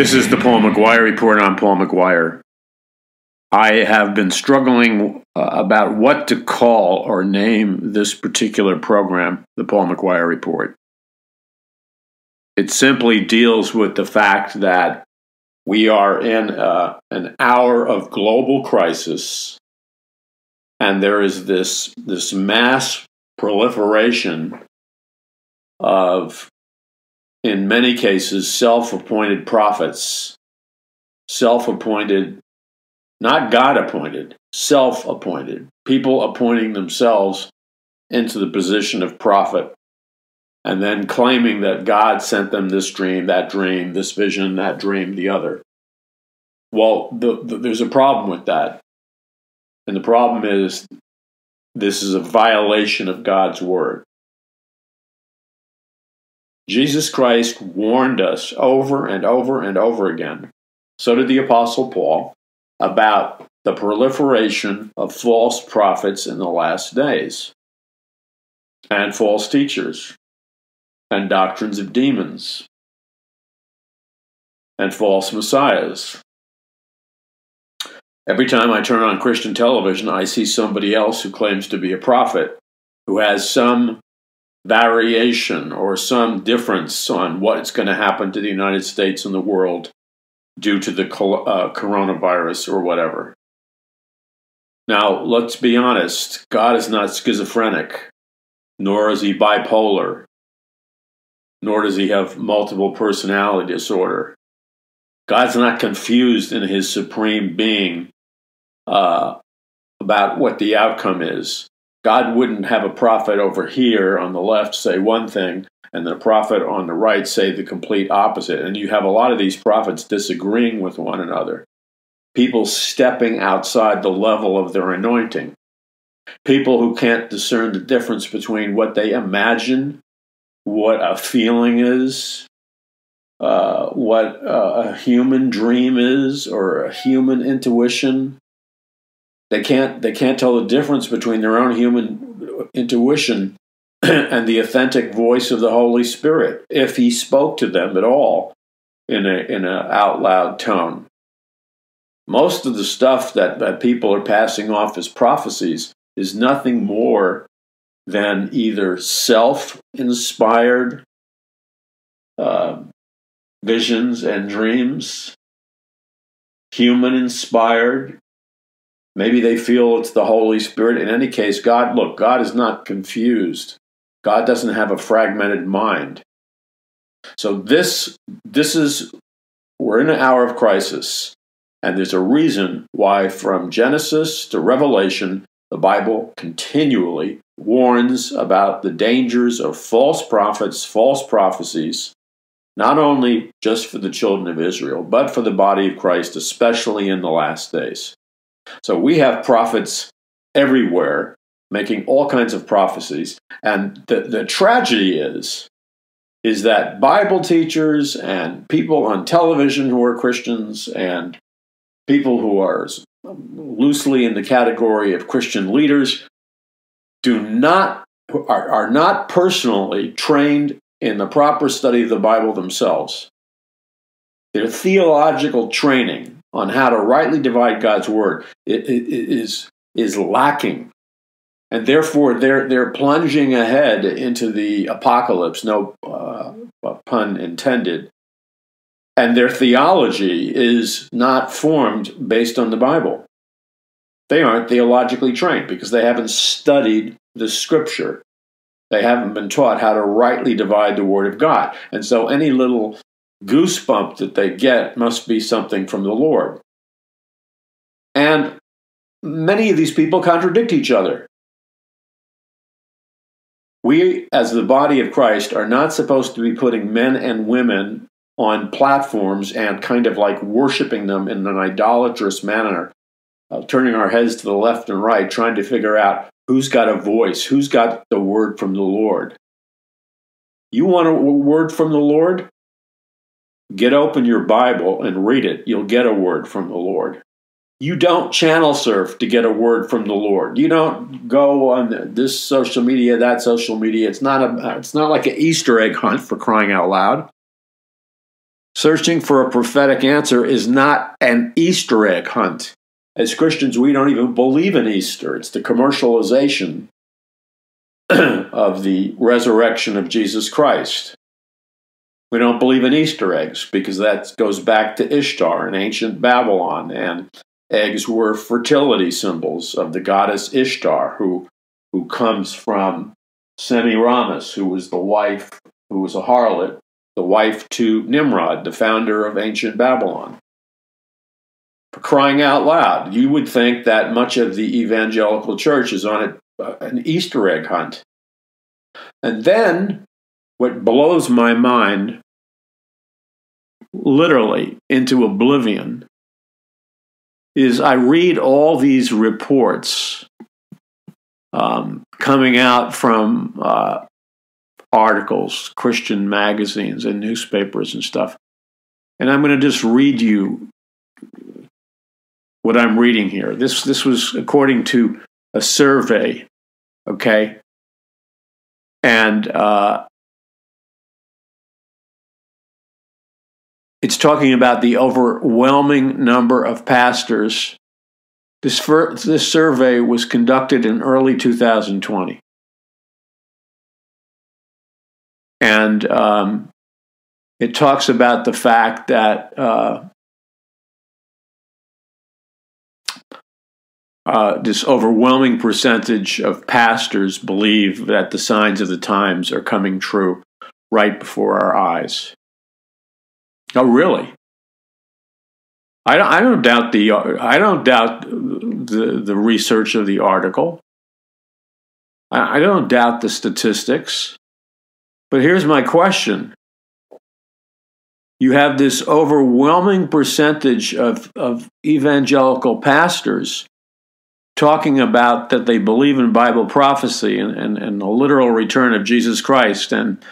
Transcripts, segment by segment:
This is the Paul McGuire Report. I'm Paul McGuire. I have been struggling uh, about what to call or name this particular program, the Paul McGuire Report. It simply deals with the fact that we are in uh, an hour of global crisis, and there is this, this mass proliferation of in many cases, self appointed prophets, self appointed, not God appointed, self appointed, people appointing themselves into the position of prophet and then claiming that God sent them this dream, that dream, this vision, that dream, the other. Well, the, the, there's a problem with that. And the problem is this is a violation of God's word. Jesus Christ warned us over and over and over again, so did the Apostle Paul, about the proliferation of false prophets in the last days, and false teachers, and doctrines of demons, and false messiahs. Every time I turn on Christian television, I see somebody else who claims to be a prophet, who has some variation or some difference on what's going to happen to the United States and the world due to the uh, coronavirus or whatever. Now, let's be honest God is not schizophrenic, nor is he bipolar, nor does he have multiple personality disorder. God's not confused in his supreme being uh, about what the outcome is. God wouldn't have a prophet over here on the left say one thing and the prophet on the right say the complete opposite. And you have a lot of these prophets disagreeing with one another. People stepping outside the level of their anointing. People who can't discern the difference between what they imagine, what a feeling is, uh, what uh, a human dream is, or a human intuition, they can't they can't tell the difference between their own human intuition and the authentic voice of the Holy Spirit, if He spoke to them at all in a in a out loud tone. Most of the stuff that, that people are passing off as prophecies is nothing more than either self inspired uh, visions and dreams, human inspired Maybe they feel it's the Holy Spirit. In any case, God, look, God is not confused. God doesn't have a fragmented mind. So this this is we're in an hour of crisis. And there's a reason why from Genesis to Revelation, the Bible continually warns about the dangers of false prophets, false prophecies, not only just for the children of Israel, but for the body of Christ, especially in the last days. So we have prophets everywhere making all kinds of prophecies. And the, the tragedy is, is that Bible teachers and people on television who are Christians and people who are loosely in the category of Christian leaders do not are, are not personally trained in the proper study of the Bible themselves. Their theological training on how to rightly divide God's word it, is is lacking, and therefore they're they're plunging ahead into the apocalypse. No uh, pun intended. And their theology is not formed based on the Bible. They aren't theologically trained because they haven't studied the Scripture. They haven't been taught how to rightly divide the Word of God. And so any little goosebump that they get must be something from the Lord. And many of these people contradict each other. We, as the body of Christ, are not supposed to be putting men and women on platforms and kind of like worshiping them in an idolatrous manner, uh, turning our heads to the left and right, trying to figure out who's got a voice, who's got the word from the Lord. You want a word from the Lord? Get open your Bible and read it. You'll get a word from the Lord. You don't channel surf to get a word from the Lord. You don't go on this social media, that social media. It's not a it's not like an Easter egg hunt for crying out loud. searching for a prophetic answer is not an Easter egg hunt. As Christians, we don't even believe in Easter. It's the commercialization of the resurrection of Jesus Christ. We don't believe in Easter eggs because that goes back to Ishtar in ancient Babylon, and eggs were fertility symbols of the goddess Ishtar, who who comes from Semiramis, who was the wife, who was a harlot, the wife to Nimrod, the founder of ancient Babylon. For crying out loud, you would think that much of the evangelical church is on a, an Easter egg hunt. And then what blows my mind literally into oblivion is I read all these reports um, coming out from uh, articles, Christian magazines, and newspapers and stuff. And I'm going to just read you what I'm reading here. This this was according to a survey, okay, and uh, it's talking about the overwhelming number of pastors. This, this survey was conducted in early 2020. And um, it talks about the fact that uh, uh, this overwhelming percentage of pastors believe that the signs of the times are coming true right before our eyes. Oh, really? I don't, I don't doubt the I don't doubt the the research of the article. I, I don't doubt the statistics. But here's my question. You have this overwhelming percentage of, of evangelical pastors talking about that they believe in Bible prophecy and, and, and the literal return of Jesus Christ and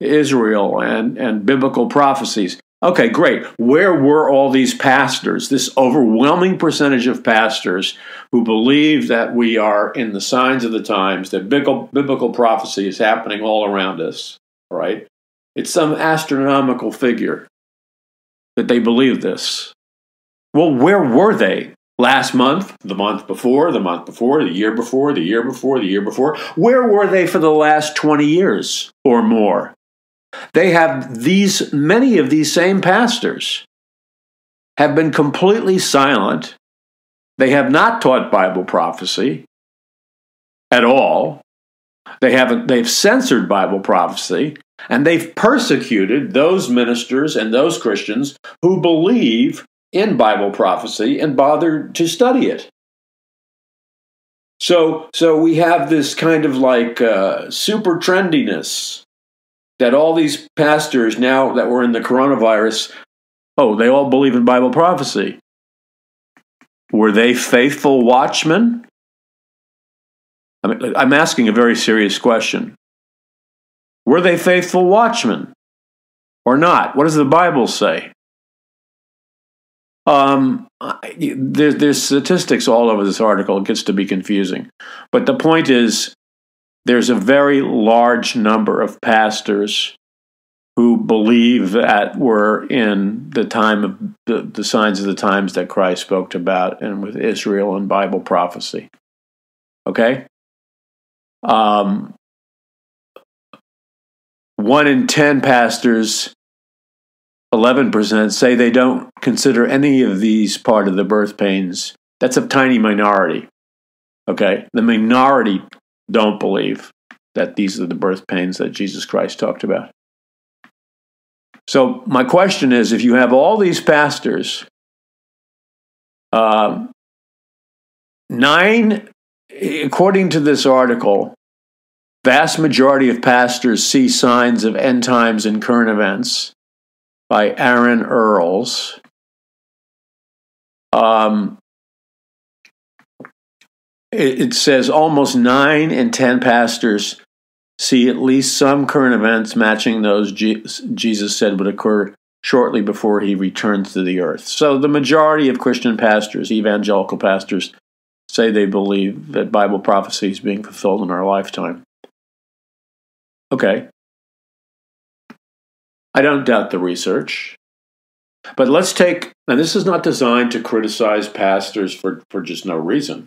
Israel and, and biblical prophecies. Okay, great. Where were all these pastors, this overwhelming percentage of pastors who believe that we are in the signs of the times, that biblical, prophecy is happening all around us, right? It's some astronomical figure that they believe this. Well, where were they last month, the month before, the month before, the year before, the year before, the year before? Where were they for the last 20 years or more? They have these, many of these same pastors have been completely silent. They have not taught Bible prophecy at all. They haven't, they've censored Bible prophecy and they've persecuted those ministers and those Christians who believe in Bible prophecy and bother to study it. So, so we have this kind of like uh, super trendiness that all these pastors now that were in the coronavirus, oh, they all believe in Bible prophecy. Were they faithful watchmen? I mean, I'm asking a very serious question. Were they faithful watchmen or not? What does the Bible say? Um, there, there's statistics all over this article. It gets to be confusing. But the point is, there's a very large number of pastors who believe that we're in the time of the, the signs of the times that Christ spoke about and with Israel and Bible prophecy. Okay? Um, one in 10 pastors, 11%, say they don't consider any of these part of the birth pains. That's a tiny minority. Okay? The minority don't believe that these are the birth pains that Jesus Christ talked about. So, my question is if you have all these pastors, uh, nine, according to this article, vast majority of pastors see signs of end times and current events by Aaron Earls. Um, it, it says almost nine in 10 pastors see at least some current events matching those Jesus said would occur shortly before he returns to the earth. So the majority of Christian pastors, evangelical pastors, say they believe that Bible prophecy is being fulfilled in our lifetime. Okay. I don't doubt the research. But let's take, and this is not designed to criticize pastors for, for just no reason.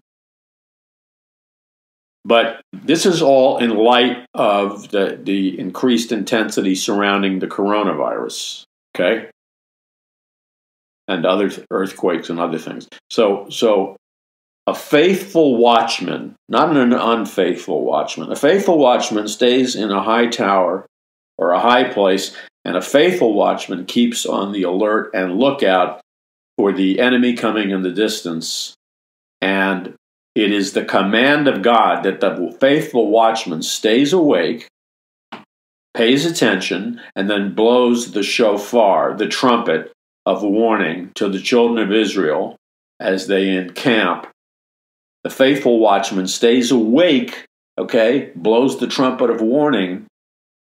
But this is all in light of the, the increased intensity surrounding the coronavirus, okay? And other earthquakes and other things. So, so a faithful watchman, not an unfaithful watchman, a faithful watchman stays in a high tower or a high place, and a faithful watchman keeps on the alert and lookout for the enemy coming in the distance and it is the command of God that the faithful watchman stays awake, pays attention, and then blows the shofar, the trumpet of warning to the children of Israel as they encamp. The faithful watchman stays awake, okay, blows the trumpet of warning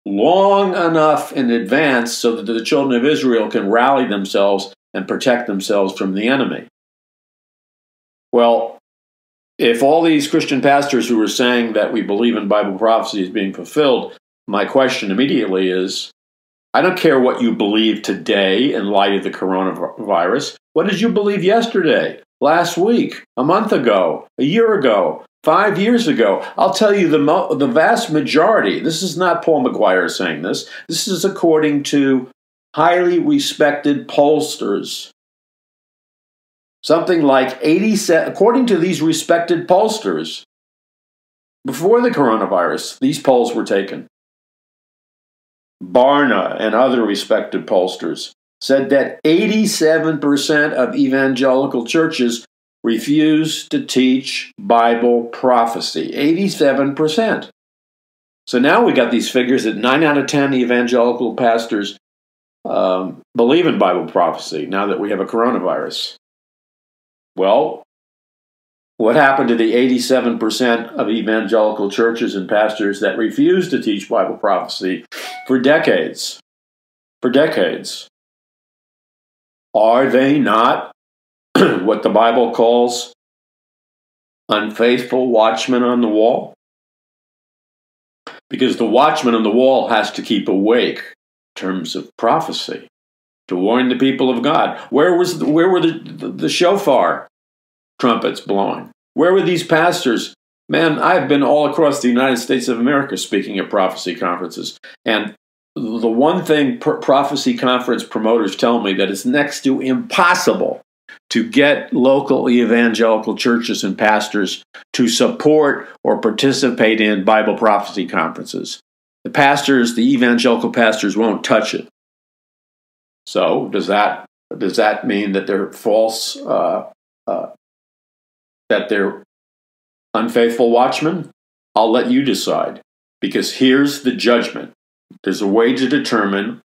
long enough in advance so that the children of Israel can rally themselves and protect themselves from the enemy. Well, if all these Christian pastors who are saying that we believe in Bible prophecy is being fulfilled, my question immediately is I don't care what you believe today in light of the coronavirus. What did you believe yesterday, last week, a month ago, a year ago, five years ago? I'll tell you the, mo- the vast majority, this is not Paul McGuire saying this, this is according to highly respected pollsters something like 87, according to these respected pollsters, before the coronavirus, these polls were taken. Barna and other respected pollsters said that 87% of evangelical churches refuse to teach Bible prophecy. 87%. So now we got these figures that 9 out of 10 evangelical pastors um, believe in Bible prophecy now that we have a coronavirus. Well, what happened to the 87% of evangelical churches and pastors that refused to teach Bible prophecy for decades? For decades. Are they not what the Bible calls unfaithful watchmen on the wall? Because the watchman on the wall has to keep awake in terms of prophecy to warn the people of God. Where was the, where were the, the, the shofar trumpets blowing? Where were these pastors? Man, I've been all across the United States of America speaking at prophecy conferences, and the one thing prophecy conference promoters tell me that it's next to impossible to get local evangelical churches and pastors to support or participate in Bible prophecy conferences. The pastors, the evangelical pastors, won't touch it. So does that does that mean that they're false? Uh, uh, that they're unfaithful watchmen? I'll let you decide. Because here's the judgment. There's a way to determine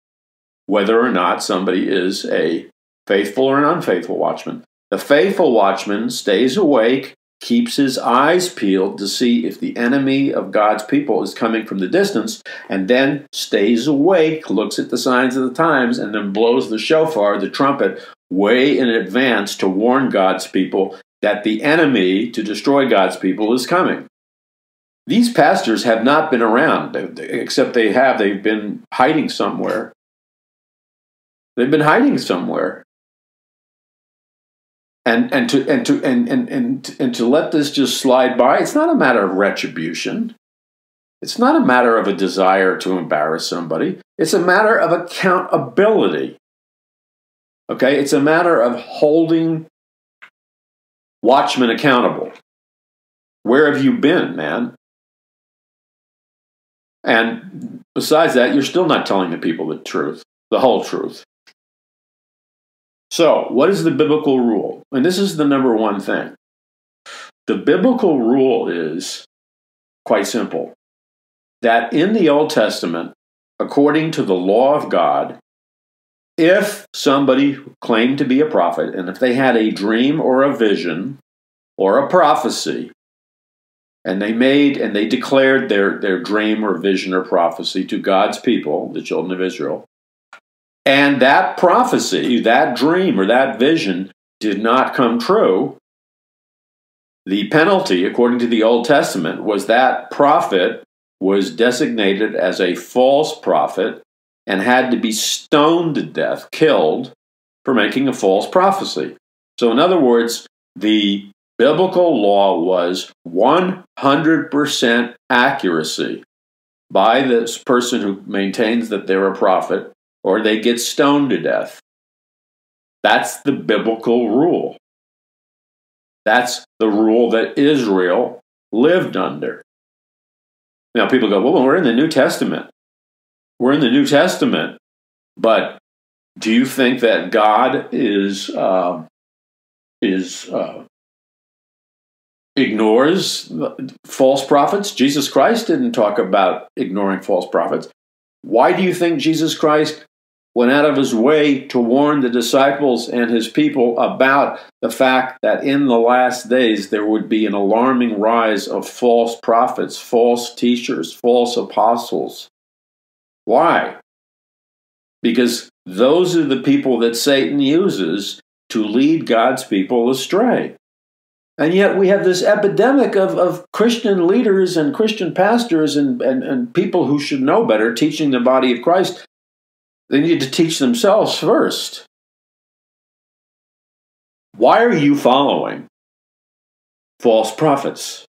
whether or not somebody is a faithful or an unfaithful watchman. The faithful watchman stays awake, keeps his eyes peeled to see if the enemy of God's people is coming from the distance, and then stays awake, looks at the signs of the times, and then blows the shofar, the trumpet, way in advance to warn God's people that the enemy to destroy God's people is coming. These pastors have not been around, except they have. They've been hiding somewhere. They've been hiding somewhere. And, and, to, and, to, and, and, and, and to let this just slide by, it's not a matter of retribution. It's not a matter of a desire to embarrass somebody. It's a matter of accountability. Okay? It's a matter of holding watchmen accountable. Where have you been, man? And besides that, you're still not telling the people the truth, the whole truth. So, what is the biblical rule? And this is the number one thing. The biblical rule is quite simple that in the Old Testament, according to the law of God, if somebody claimed to be a prophet and if they had a dream or a vision or a prophecy, and they made and they declared their, their dream or vision or prophecy to God's people, the children of Israel, and that prophecy, that dream or that vision did not come true, the penalty, according to the Old Testament, was that prophet was designated as a false prophet and had to be stoned to death, killed, for making a false prophecy. So, in other words, the biblical law was 100% accuracy by this person who maintains that they're a prophet, or they get stoned to death. That's the biblical rule. That's the rule that Israel lived under. Now, people go, well, we're in the New Testament. We're in the New Testament, but do you think that God is uh, is uh, ignores false prophets? Jesus Christ didn't talk about ignoring false prophets. Why do you think Jesus Christ went out of his way to warn the disciples and his people about the fact that in the last days there would be an alarming rise of false prophets, false teachers, false apostles? Why? Because those are the people that Satan uses to lead God's people astray. And yet we have this epidemic of, of Christian leaders and Christian pastors and, and, and people who should know better teaching the body of Christ. They need to teach themselves first. Why are you following false prophets?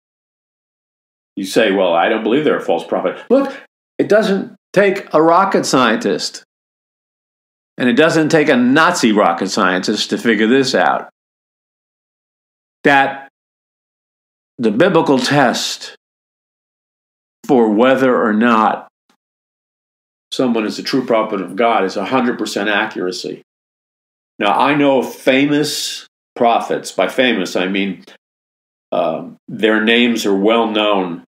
You say, well, I don't believe they're a false prophet. Look, it doesn't take a rocket scientist and it doesn't take a Nazi rocket scientist to figure this out. That the biblical test for whether or not someone is a true prophet of God is 100% accuracy. Now, I know famous prophets. By famous, I mean um, their names are well known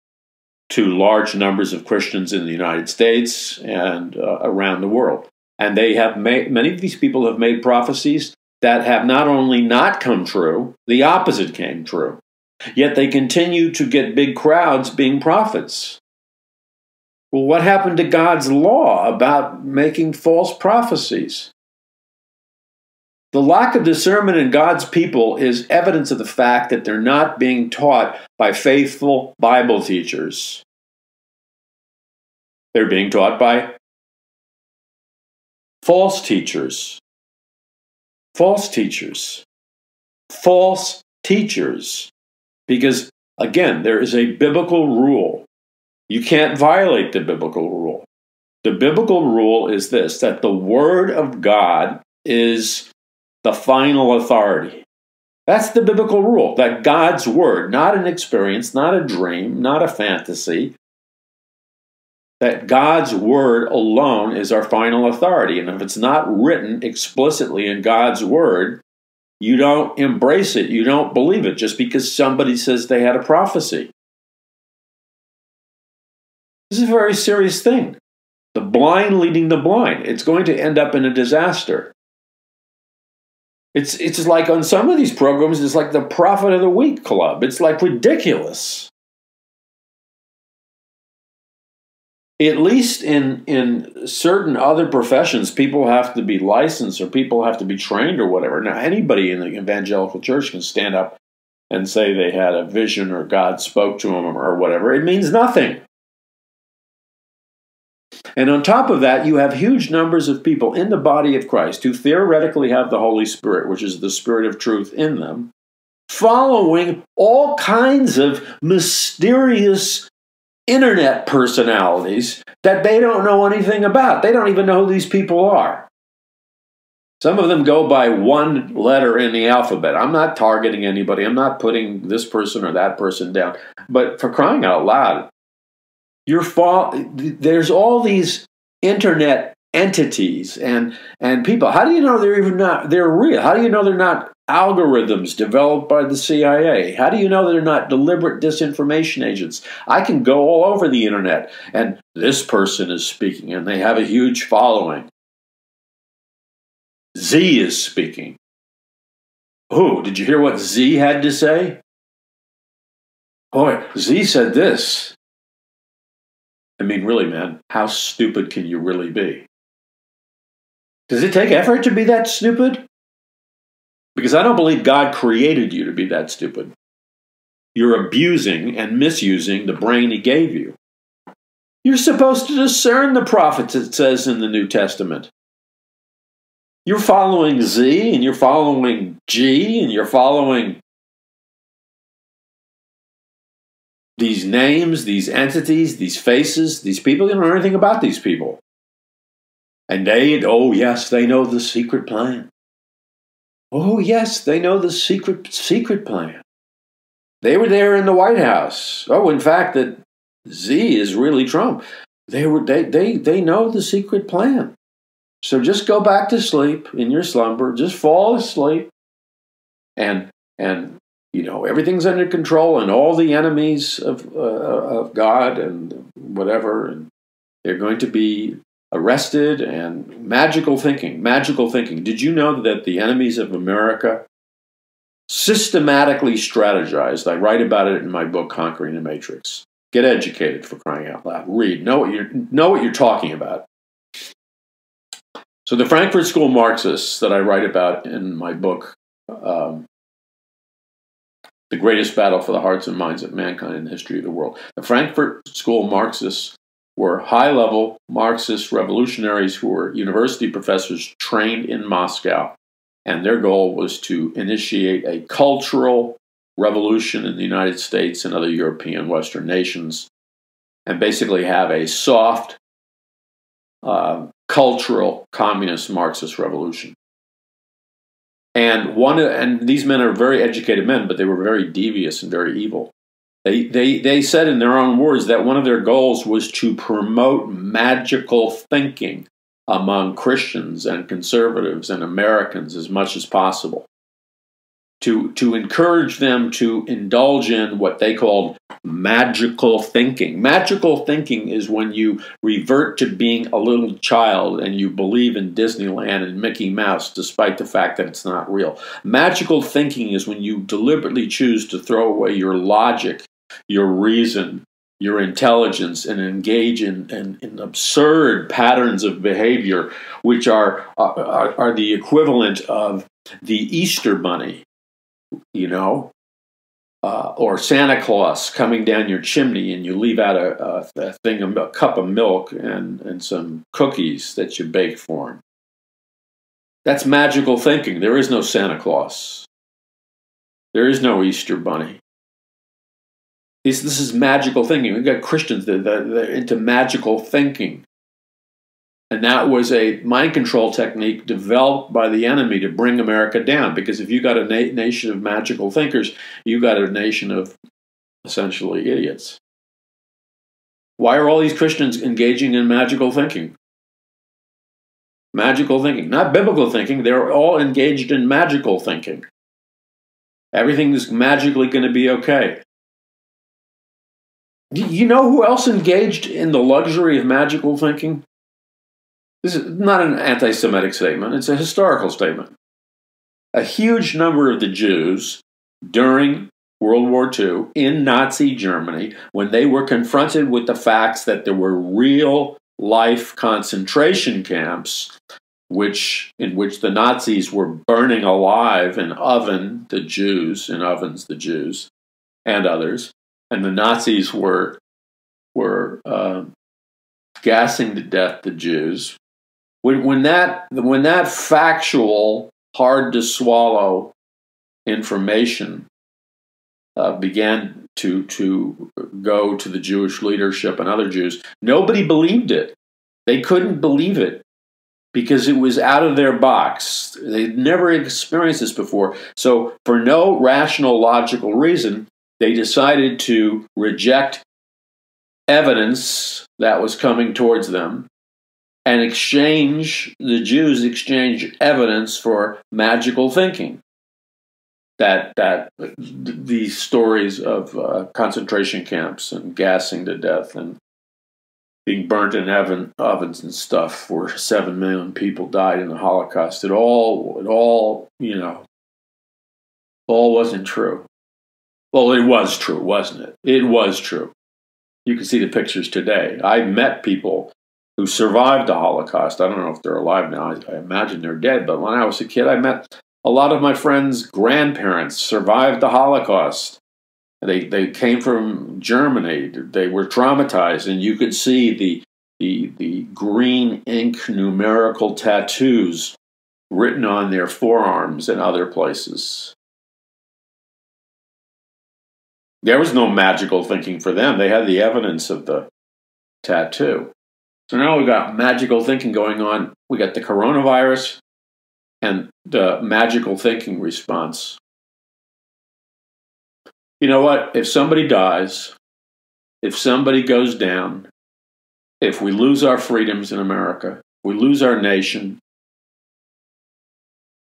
to large numbers of Christians in the United States and uh, around the world. And they have made, many of these people have made prophecies that have not only not come true, the opposite came true. Yet they continue to get big crowds being prophets. Well, what happened to God's law about making false prophecies? The lack of discernment in God's people is evidence of the fact that they're not being taught by faithful Bible teachers. They're being taught by false teachers. False teachers. False teachers. Because, again, there is a biblical rule. You can't violate the biblical rule. The biblical rule is this that the Word of God is the final authority. That's the biblical rule that God's Word, not an experience, not a dream, not a fantasy, that God's word alone is our final authority. And if it's not written explicitly in God's word, you don't embrace it. You don't believe it just because somebody says they had a prophecy. This is a very serious thing. The blind leading the blind. It's going to end up in a disaster. It's, it's like on some of these programs, it's like the Prophet of the Week Club. It's like ridiculous. at least in in certain other professions, people have to be licensed or people have to be trained or whatever. Now, anybody in the evangelical church can stand up and say they had a vision or God spoke to them or whatever. It means nothing. And on top of that, you have huge numbers of people in the body of Christ who theoretically have the Holy Spirit, which is the Spirit of truth in them, following all kinds of mysterious internet personalities that they don't know anything about. They don't even know who these people are. Some of them go by one letter in the alphabet. I'm not targeting anybody. I'm not putting this person or that person down. But for crying out loud, you're fall- there's all these internet entities and and people. How do you know they're even not they're real? How do you know they're not algorithms developed by the CIA? How do you know they're not deliberate disinformation agents? I can go all over the internet and this person is speaking and they have a huge following. Z is speaking. Oh, did you hear what Z had to say? Boy, Z said this. I mean, really, man, how stupid can you really be? Does it take effort to be that stupid? Because I don't believe God created you to be that stupid. You're abusing and misusing the brain He gave you. You're supposed to discern the prophets, it says in the New Testament. You're following Z and you're following G and you're following these names, these entities, these faces, these people. You don't know anything about these people. And they, oh yes, they know the secret plan. Oh yes, they know the secret secret plan. They were there in the White House. Oh, in fact, that Z is really Trump. They were they they they know the secret plan. So just go back to sleep in your slumber. Just fall asleep, and and you know everything's under control, and all the enemies of uh, of God and whatever, and they're going to be arrested. And magical thinking, magical thinking. Did you know that the enemies of America systematically strategized? I write about it in my book, Conquering the Matrix. Get educated for crying out loud. Read. Know what you're know what you're talking about. So the Frankfurt School Marxists that I write about in my book, um, The Greatest Battle for the Hearts and Minds of Mankind in the History of the World. The Frankfurt School Marxists were high-level Marxist revolutionaries who were university professors trained in Moscow, and their goal was to initiate a cultural revolution in the United States and other European Western nations, and basically have a soft, uh, cultural communist Marxist revolution. And one, and these men are very educated men, but they were very devious and very evil. They, they, they said in their own words that one of their goals was to promote magical thinking among Christians and conservatives and Americans as much as possible to, to encourage them to indulge in what they called magical thinking. Magical thinking is when you revert to being a little child and you believe in Disneyland and Mickey Mouse despite the fact that it's not real. Magical thinking is when you deliberately choose to throw away your logic, your reason, your intelligence and engage in, in, in, absurd patterns of behavior, which are, are, are the equivalent of the Easter Bunny you know, uh, or Santa Claus coming down your chimney and you leave out a, a, a thing, a cup of milk and, and some cookies that you baked for him. That's magical thinking. There is no Santa Claus. There is no Easter Bunny. This, this is magical thinking. We've got Christians that, that, that are into magical thinking. And that was a mind control technique developed by the enemy to bring America down. Because if you got a na- nation of magical thinkers, you got a nation of essentially idiots. Why are all these Christians engaging in magical thinking? Magical thinking, not biblical thinking. They're all engaged in magical thinking. Everything is magically going to be okay. You know who else engaged in the luxury of magical thinking? This is not an anti Semitic statement, it's a historical statement. A huge number of the Jews during World War II in Nazi Germany, when they were confronted with the facts that there were real life concentration camps which in which the Nazis were burning alive in oven the Jews in ovens the Jews and others, and the Nazis were were uh, gassing to death the Jews when, when that when that factual, hard to swallow information uh, began to to go to the Jewish leadership and other Jews, nobody believed it. They couldn't believe it because it was out of their box. They'd never experienced this before. So, for no rational, logical reason, they decided to reject evidence that was coming towards them and exchange, the Jews exchange evidence for magical thinking. That, that these stories of uh, concentration camps and gassing to death and being burnt in oven, ovens and stuff, where seven million people died in the Holocaust. It all, it all, you know, all wasn't true. Well, it was true, wasn't it? It was true. You can see the pictures today. I met people who survived the Holocaust. I don't know if they're alive now. I, I imagine they're dead. But when I was a kid, I met a lot of my friends' grandparents survived the Holocaust. They they came from Germany. They were traumatized, and you could see the the the green ink numerical tattoos written on their forearms and other places. There was no magical thinking for them. They had the evidence of the tattoo. So now we've got magical thinking going on. We got the coronavirus and the magical thinking response. You know what? If somebody dies, if somebody goes down, if we lose our freedoms in America, we lose our nation,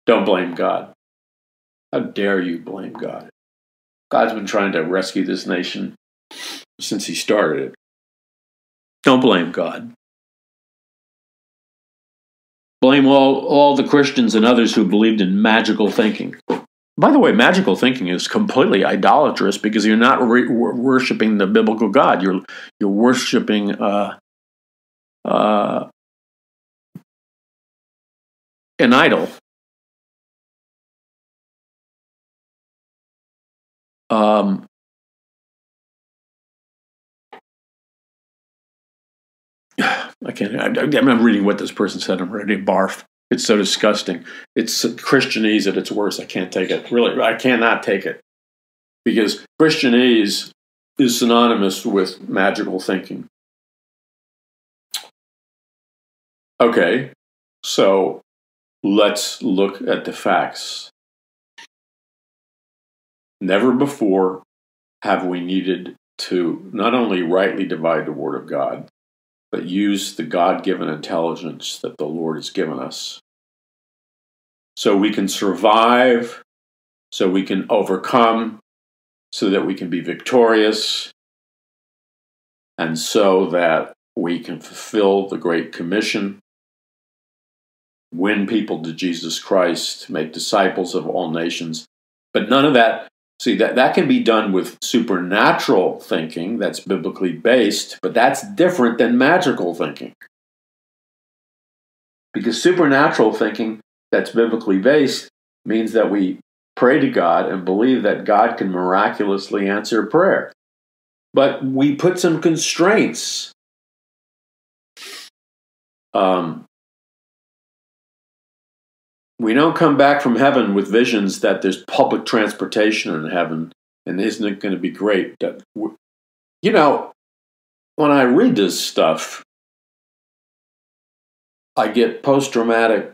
don't blame God. How dare you blame God? God's been trying to rescue this nation since he started it. Don't blame God. Blame all, all the Christians and others who believed in magical thinking. By the way, magical thinking is completely idolatrous because you're not re- worshiping the biblical God. You're you're worshiping uh, uh, an idol. Um, I can't. I, am reading what this person said. I'm ready to barf. It's so disgusting. It's Christianese at its worst. I can't take it. Really, I cannot take it because Christianese is synonymous with magical thinking. Okay, so let's look at the facts. Never before have we needed to not only rightly divide the Word of God, but use the God given intelligence that the Lord has given us. So we can survive, so we can overcome, so that we can be victorious, and so that we can fulfill the Great Commission, win people to Jesus Christ, make disciples of all nations. But none of that See, that, that can be done with supernatural thinking that's biblically based, but that's different than magical thinking. Because supernatural thinking that's biblically based means that we pray to God and believe that God can miraculously answer prayer. But we put some constraints. Um, we don't come back from heaven with visions that there's public transportation in heaven and isn't it going to be great you know when i read this stuff i get post-traumatic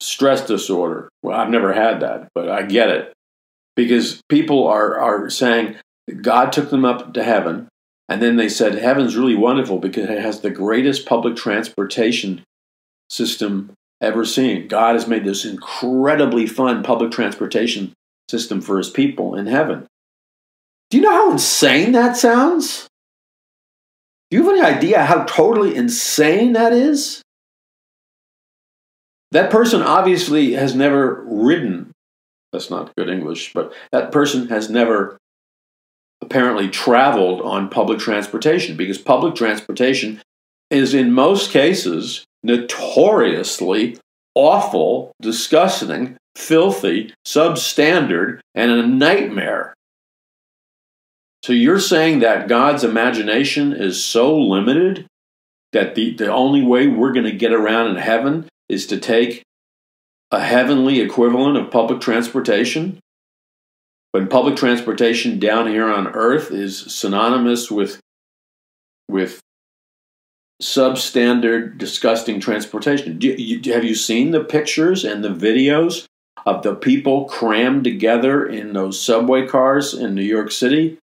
stress disorder. Well i've never had that but i get it. Because people are are saying god took them up to heaven and then they said heaven's really wonderful because it has the greatest public transportation system ever seen. God has made this incredibly fun public transportation system for his people in heaven. Do you know how insane that sounds? Do you have any idea how totally insane that is? That person obviously has never ridden. That's not good English, but that person has never apparently traveled on public transportation because public transportation is in most cases notoriously awful, disgusting, filthy, substandard, and a nightmare. So you're saying that God's imagination is so limited that the, the only way we're going to get around in heaven is to take a heavenly equivalent of public transportation? When public transportation down here on earth is synonymous with, with substandard, disgusting transportation. Do you, have you seen the pictures and the videos of the people crammed together in those subway cars in New York City,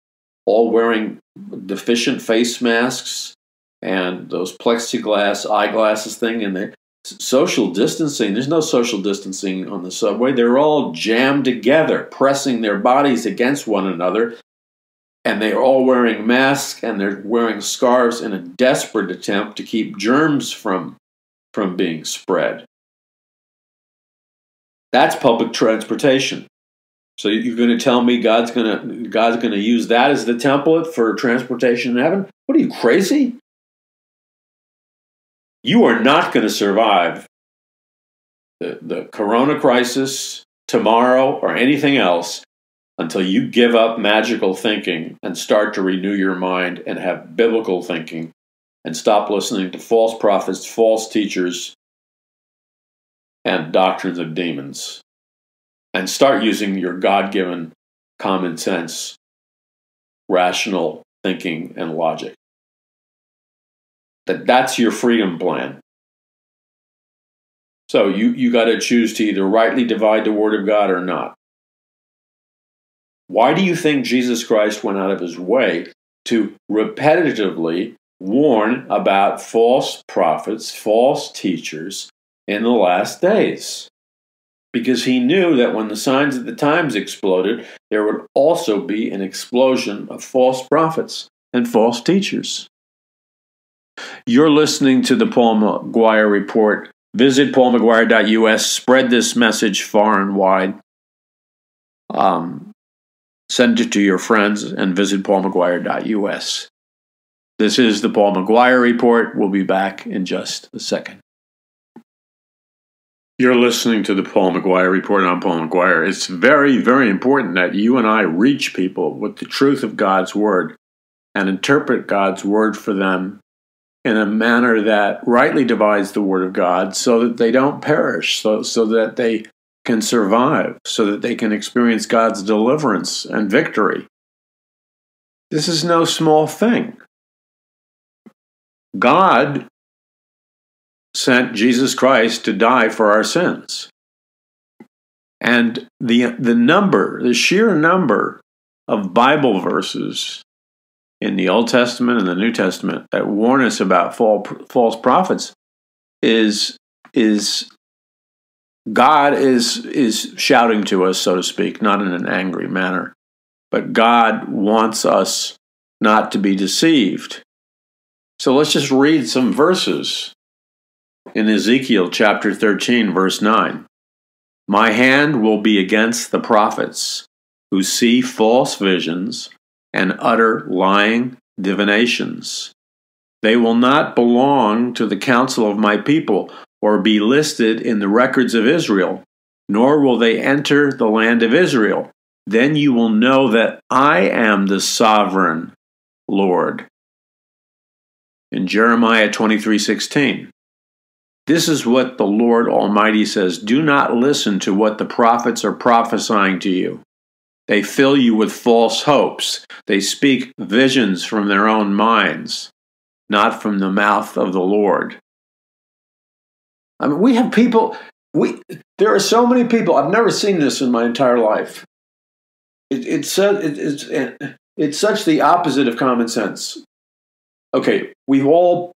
all wearing deficient face masks and those plexiglass eyeglasses thing, and the social distancing. There's no social distancing on the subway. They're all jammed together, pressing their bodies against one another and they are all wearing masks and they're wearing scarves in a desperate attempt to keep germs from, from being spread. That's public transportation. So you're going to tell me God's going to God's going to use that as the template for transportation in heaven? What are you crazy? You are not going to survive the, the corona crisis tomorrow or anything else until you give up magical thinking and start to renew your mind and have biblical thinking and stop listening to false prophets, false teachers, and doctrines of demons and start using your God given common sense, rational thinking, and logic. That that's your freedom plan. So you, you got to choose to either rightly divide the word of God or not. Why do you think Jesus Christ went out of his way to repetitively warn about false prophets, false teachers in the last days? Because he knew that when the signs of the times exploded, there would also be an explosion of false prophets and false teachers. You're listening to the Paul McGuire Report. Visit paulmcguire.us, spread this message far and wide. Um, send it to your friends and visit paulmcguire.us. This is the Paul McGuire Report. We'll be back in just a second. You're listening to the Paul McGuire Report on Paul McGuire. It's very, very important that you and I reach people with the truth of God's Word and interpret God's Word for them in a manner that rightly divides the Word of God so that they don't perish, so, so that they can survive, so that they can experience God's deliverance and victory. This is no small thing. God sent Jesus Christ to die for our sins. And the, the number, the sheer number of Bible verses in the Old Testament and the New Testament that warn us about false prophets is is God is is shouting to us, so to speak, not in an angry manner, but God wants us not to be deceived. So let's just read some verses in Ezekiel chapter 13, verse 9. My hand will be against the prophets who see false visions and utter lying divinations. They will not belong to the council of my people or be listed in the records of Israel, nor will they enter the land of Israel. Then you will know that I am the sovereign Lord. In Jeremiah 23:16, this is what the Lord Almighty says Do not listen to what the prophets are prophesying to you. They fill you with false hopes. They speak visions from their own minds, not from the mouth of the Lord. I mean, we have people, we, there are so many people, I've never seen this in my entire life. It, it's, it, it's, it's such the opposite of common sense. Okay, we've all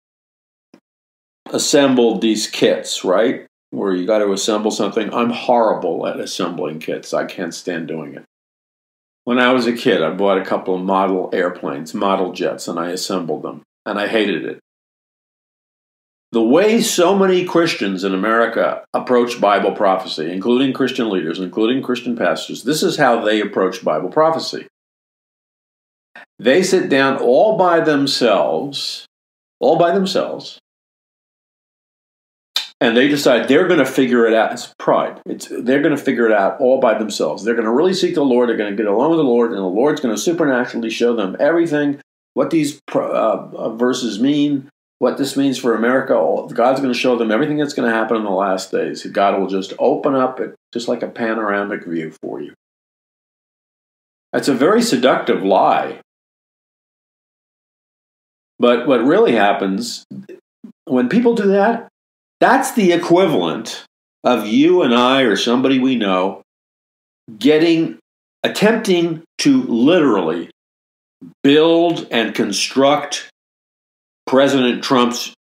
assembled these kits, right? Where you got to assemble something. I'm horrible at assembling kits. I can't stand doing it. When I was a kid, I bought a couple of model airplanes, model jets, and I assembled them, and I hated it. The way so many Christians in America approach Bible prophecy, including Christian leaders, including Christian pastors, this is how they approach Bible prophecy. They sit down all by themselves, all by themselves, and they decide they're going to figure it out. It's pride. It's they're going to figure it out all by themselves. They're going to really seek the Lord. They're going to get along with the Lord, and the Lord's going to supernaturally show them everything, what these uh, verses mean, what this means for America. God's going to show them everything that's going to happen in the last days. God will just open up it, just like a panoramic view for you. That's a very seductive lie. But what really happens when people do that, that's the equivalent of you and I or somebody we know getting, attempting to literally build and construct President Trump's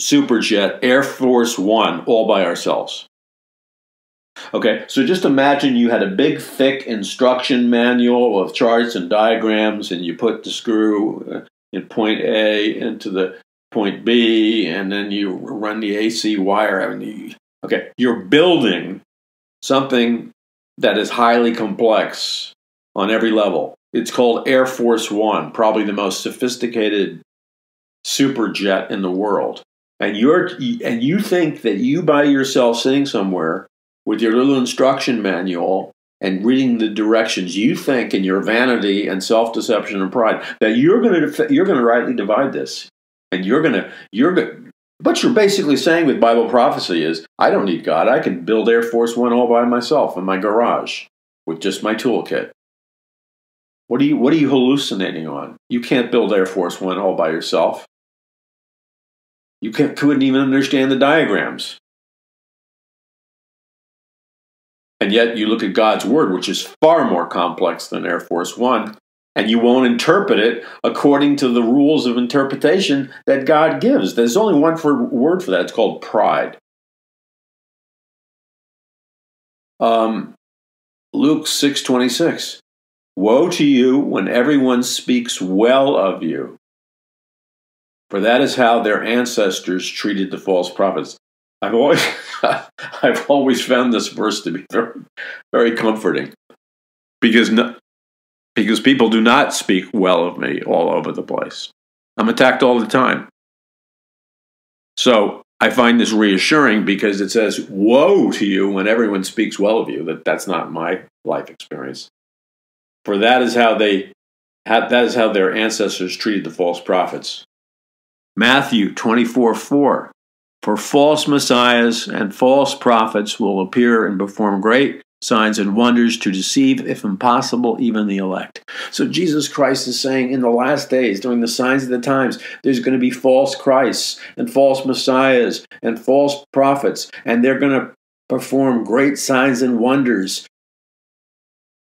superjet Air Force One all by ourselves. Okay, so just imagine you had a big, thick instruction manual of charts and diagrams, and you put the screw uh, in point A into the point B, and then you run the AC wire. I mean, okay, you're building something that is highly complex on every level. It's called Air Force One, probably the most sophisticated superjet in the world. And you're and you think that you by yourself sitting somewhere with your little instruction manual and reading the directions, you think in your vanity and self-deception and pride that you're going to you're going to rightly divide this and you're gonna you're But you're basically saying with Bible prophecy is, I don't need God. I can build Air Force One all by myself in my garage with just my toolkit. What are you What are you hallucinating on? You can't build Air Force One all by yourself. You couldn't even understand the diagrams. And yet you look at God's Word, which is far more complex than Air Force One, and you won't interpret it according to the rules of interpretation that God gives. There's only one for, word for that. It's called pride. Um, Luke 6:26. Woe to you when everyone speaks well of you. For that is how their ancestors treated the false prophets. I've always I've always found this verse to be very, very comforting. Because no, because people do not speak well of me all over the place. I'm attacked all the time. So I find this reassuring because it says, Woe to you when everyone speaks well of you. That that's not my life experience. For that is how they that is how their ancestors treated the false prophets. Matthew 24 4. For false messiahs and false prophets will appear and perform great signs and wonders to deceive, if impossible, even the elect. So Jesus Christ is saying in the last days, during the signs of the times, there's going to be false Christs and false messiahs and false prophets, and they're going to perform great signs and wonders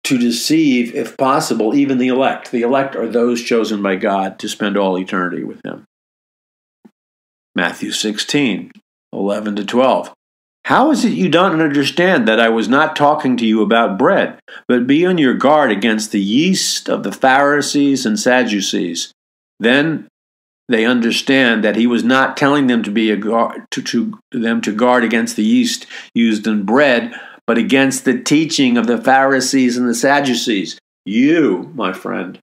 to deceive, if possible, even the elect. The elect are those chosen by God to spend all eternity with Him. Matthew 16, 11 to 12. How is it you don't understand that I was not talking to you about bread, but be on your guard against the yeast of the Pharisees and Sadducees? Then they understand that he was not telling them to be a guard, to, to them to guard against the yeast used in bread, but against the teaching of the Pharisees and the Sadducees. You, my friend,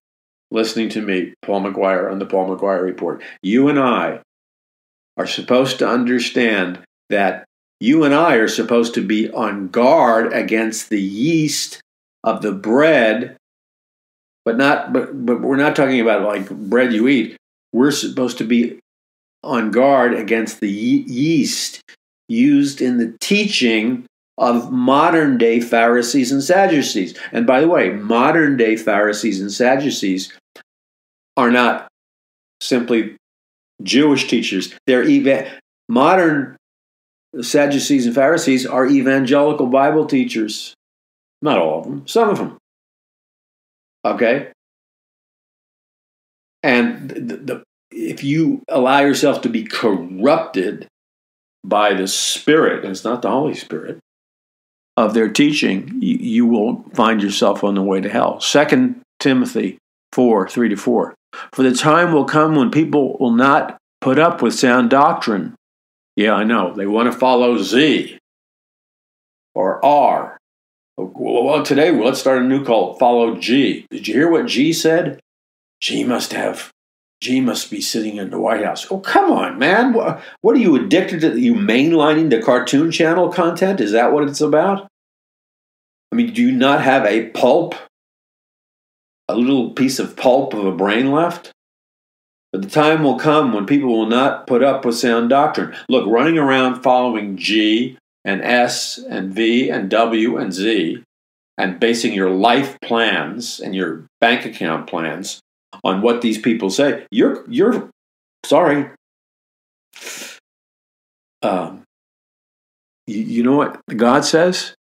listening to me, Paul McGuire on the Paul McGuire Report, you and I are supposed to understand that you and I are supposed to be on guard against the yeast of the bread, but not but but we're not talking about like bread you eat. We're supposed to be on guard against the yeast used in the teaching of modern day Pharisees and Sadducees. And by the way, modern day Pharisees and Sadducees are not simply Jewish teachers. They're even modern Sadducees and Pharisees are evangelical Bible teachers. Not all of them, some of them. Okay? And the, the, if you allow yourself to be corrupted by the Spirit, and it's not the Holy Spirit, of their teaching, you, you will find yourself on the way to hell. Second Timothy 4 3 to 4. For the time will come when people will not put up with sound doctrine yeah, I know. They want to follow Z or R. Well, today let's start a new cult. Follow G. Did you hear what G said? G must have. G must be sitting in the White House. Oh, come on, man. What, what are you addicted to? You mainlining the cartoon channel content? Is that what it's about? I mean, do you not have a pulp? A little piece of pulp of a brain left? But the time will come when people will not put up with sound doctrine. Look, running around following G and S and V and W and Z and basing your life plans and your bank account plans on what these people say, you're you're sorry. Um, you, you know what God says?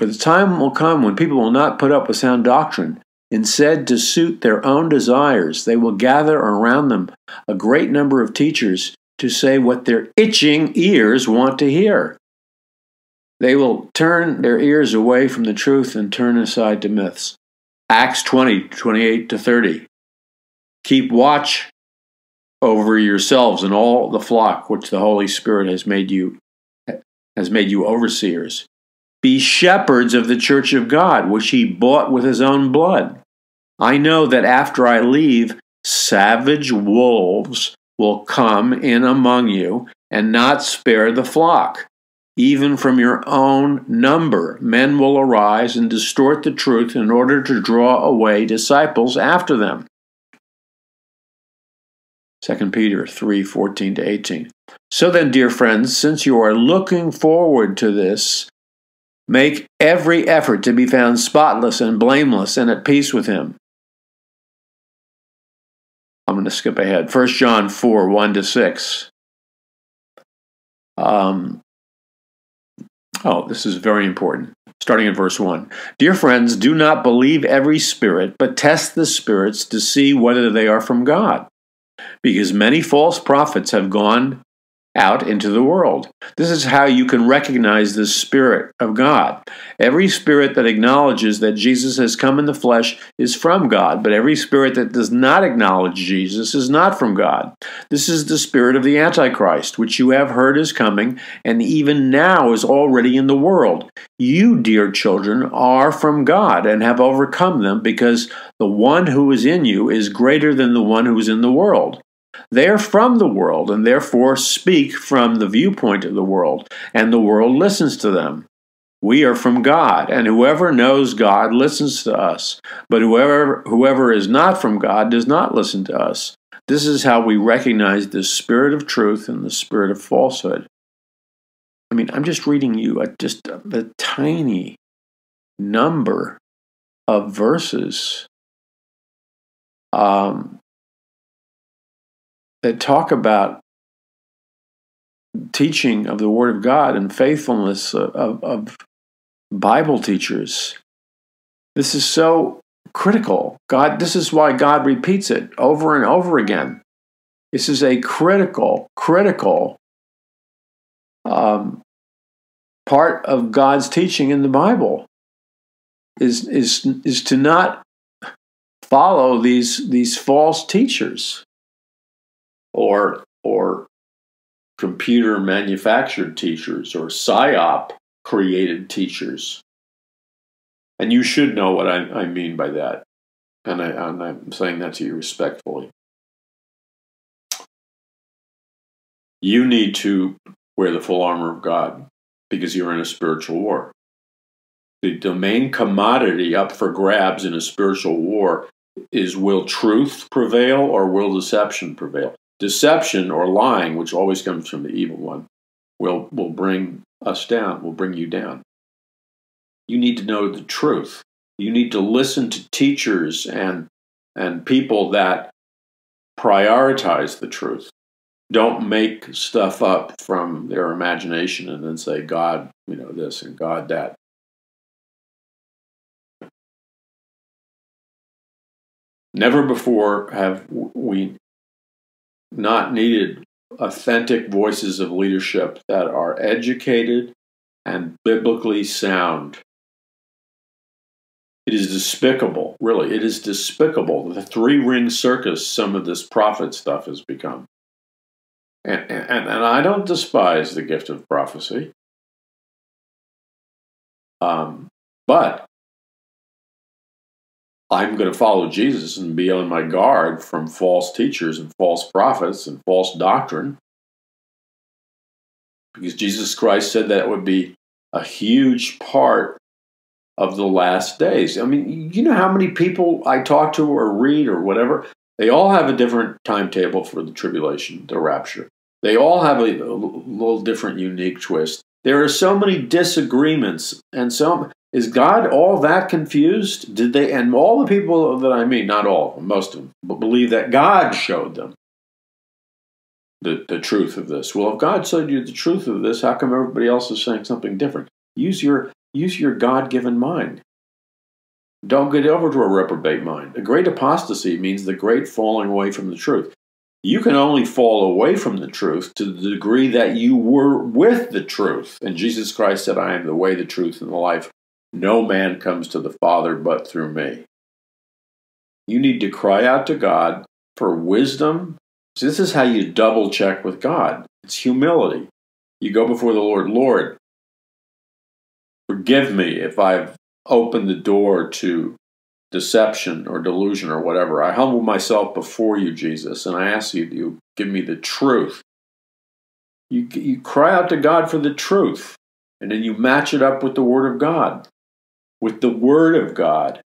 But the time will come when people will not put up with sound doctrine. Instead, to suit their own desires, they will gather around them a great number of teachers to say what their itching ears want to hear. They will turn their ears away from the truth and turn aside to myths. Acts 20, 28 to 30. Keep watch over yourselves and all the flock which the Holy Spirit has made you has made you overseers. Be shepherds of the church of God, which he bought with his own blood. I know that after I leave, savage wolves will come in among you and not spare the flock. Even from your own number, men will arise and distort the truth in order to draw away disciples after them. 2 Peter 3 14 to 18. So then, dear friends, since you are looking forward to this, make every effort to be found spotless and blameless and at peace with Him. I'm going to skip ahead. 1 John 4 1 to 6. Um, oh, this is very important. Starting in verse 1. Dear friends, do not believe every spirit, but test the spirits to see whether they are from God because many false prophets have gone out into the world. This is how you can recognize the Spirit of God. Every spirit that acknowledges that Jesus has come in the flesh is from God, but every spirit that does not acknowledge Jesus is not from God. This is the spirit of the Antichrist, which you have heard is coming, and even now is already in the world. You, dear children, are from God and have overcome them, because the one who is in you is greater than the one who is in the world. They are from the world and therefore speak from the viewpoint of the world, and the world listens to them. We are from God, and whoever knows God listens to us. But whoever, whoever is not from God does not listen to us. This is how we recognize the spirit of truth and the spirit of falsehood. I mean, I'm just reading you a, just a, a tiny number of verses um, that talk about teaching of the Word of God and faithfulness of, of, of Bible teachers. This is so critical. God, this is why God repeats it over and over again. This is a critical, critical um, part of God's teaching in the Bible. Is is is to not follow these these false teachers or or computer manufactured teachers or psyop created teachers. And you should know what I, I mean by that. And, I, and I'm saying that to you respectfully. You need to wear the full armor of God because you're in a spiritual war. The, the main commodity up for grabs in a spiritual war is will truth prevail or will deception prevail? Deception or lying, which always comes from the evil one, will, will bring us down, will bring you down. You need to know the truth. You need to listen to teachers and, and people that prioritize the truth. Don't make stuff up from their imagination and then say, God, you know, this and God that. Never before have we not needed authentic voices of leadership that are educated and biblically sound. It is despicable, really, it is despicable the three ring circus some of this prophet stuff has become. And, and, and I don't despise the gift of prophecy. Um, but I'm going to follow Jesus and be on my guard from false teachers and false prophets and false doctrine. Because Jesus Christ said that would be a huge part of the last days. I mean, you know how many people I talk to or read or whatever? They all have a different timetable for the tribulation, the rapture. They all have a, a little different, unique twist. There are so many disagreements and so is God all that confused? Did they, and all the people that I mean, not all, most of them, but believe that God showed them the, the truth of this? Well, if God showed you the truth of this, how come everybody else is saying something different? Use your, use your God given mind. Don't get over to a reprobate mind. A great apostasy means the great falling away from the truth. You can only fall away from the truth to the degree that you were with the truth. And Jesus Christ said, I am the way, the truth, and the life. No man comes to the Father but through me. You need to cry out to God for wisdom. This is how you double check with God it's humility. You go before the Lord, Lord, forgive me if I've opened the door to deception or delusion or whatever. I humble myself before you, Jesus, and I ask you to give me the truth. You, you cry out to God for the truth, and then you match it up with the Word of God with the Word of God.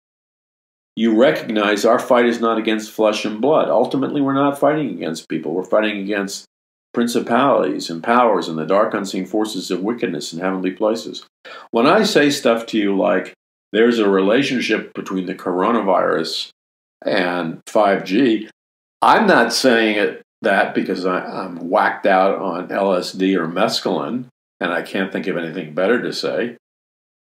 you recognize our fight is not against flesh and blood. Ultimately, we're not fighting against people. We're fighting against principalities and powers and the dark unseen forces of wickedness in heavenly places. When I say stuff to you like there's a relationship between the coronavirus and 5G, I'm not saying it that because I, am whacked out on LSD or mescaline and I can't think of anything better to say.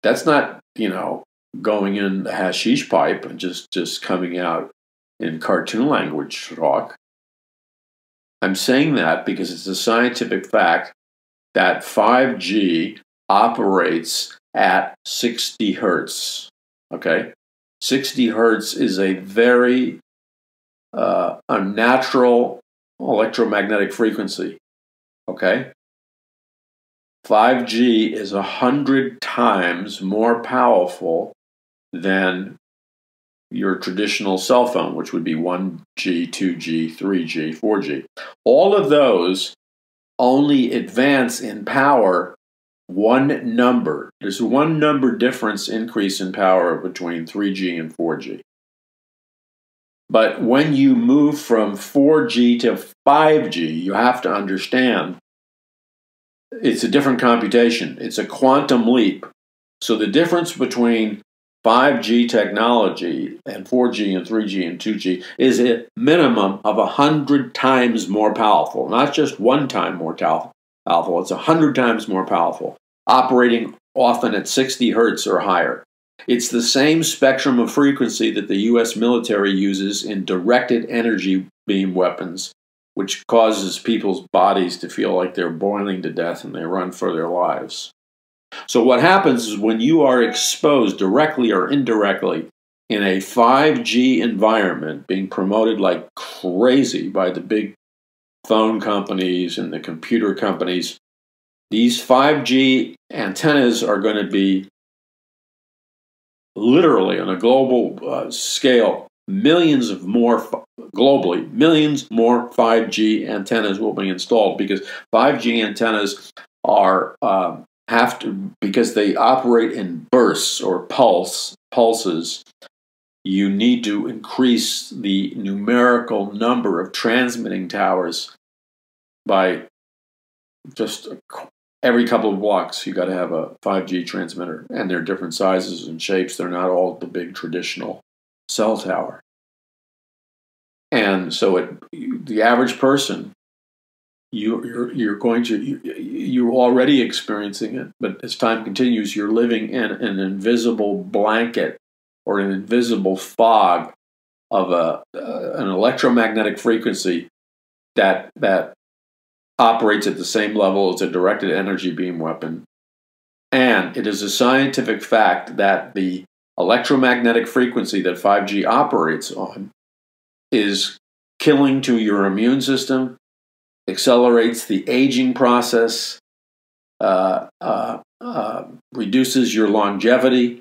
That's not, you know, going in the hashish pipe and just, just coming out in cartoon language talk. I'm saying that because it's a scientific fact that 5G operates at 60 hertz. Okay? 60 hertz is a very uh, unnatural electromagnetic frequency. Okay? 5G is a hundred times more powerful than your traditional cell phone, which would be 1G, 2G, 3G, 4G. All of those only advance in power one number. There's one number difference increase in power between 3G and 4G. But when you move from 4G to 5G, you have to understand it's a different computation. It's a quantum leap. So the difference between 5G technology and 4G and 3G and 2G is a minimum of 100 times more powerful, not just one time more powerful. It's 100 times more powerful, operating often at 60 hertz or higher. It's the same spectrum of frequency that the US military uses in directed energy beam weapons, which causes people's bodies to feel like they're boiling to death and they run for their lives. So, what happens is when you are exposed directly or indirectly in a 5G environment being promoted like crazy by the big phone companies and the computer companies, these 5G antennas are going to be literally on a global uh, scale, millions of more globally, millions more 5G antennas will be installed because 5G antennas are um, have to because they operate in bursts or pulse pulses you need to increase the numerical number of transmitting towers by just every couple of blocks you got to have a 5G transmitter. And they're different sizes and shapes. They're not all the big traditional cell tower and so it the average person you, you're, you're going to, you, you're already experiencing it, but as time continues, you're living in an invisible blanket or an invisible fog of a, uh, an electromagnetic frequency that, that operates at the same level as a directed energy beam weapon. And it is a scientific fact that the electromagnetic frequency that 5G operates on is killing to your immune system, accelerates the aging process, uh, uh, uh, reduces your longevity,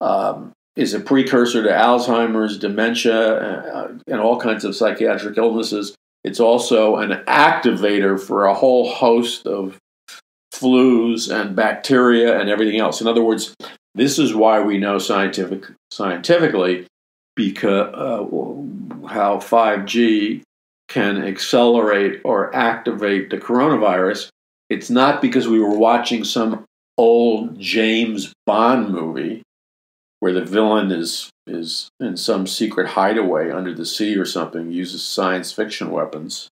um, is a precursor to Alzheimer's, dementia, uh, and all kinds of psychiatric illnesses. It's also an activator for a whole host of flus and bacteria and everything else. In other words, this is why we know scientific, scientifically because uh, how 5G can accelerate or activate the coronavirus, it's not because we were watching some old James Bond movie where the villain is is in some secret hideaway under the sea or something, uses science fiction weapons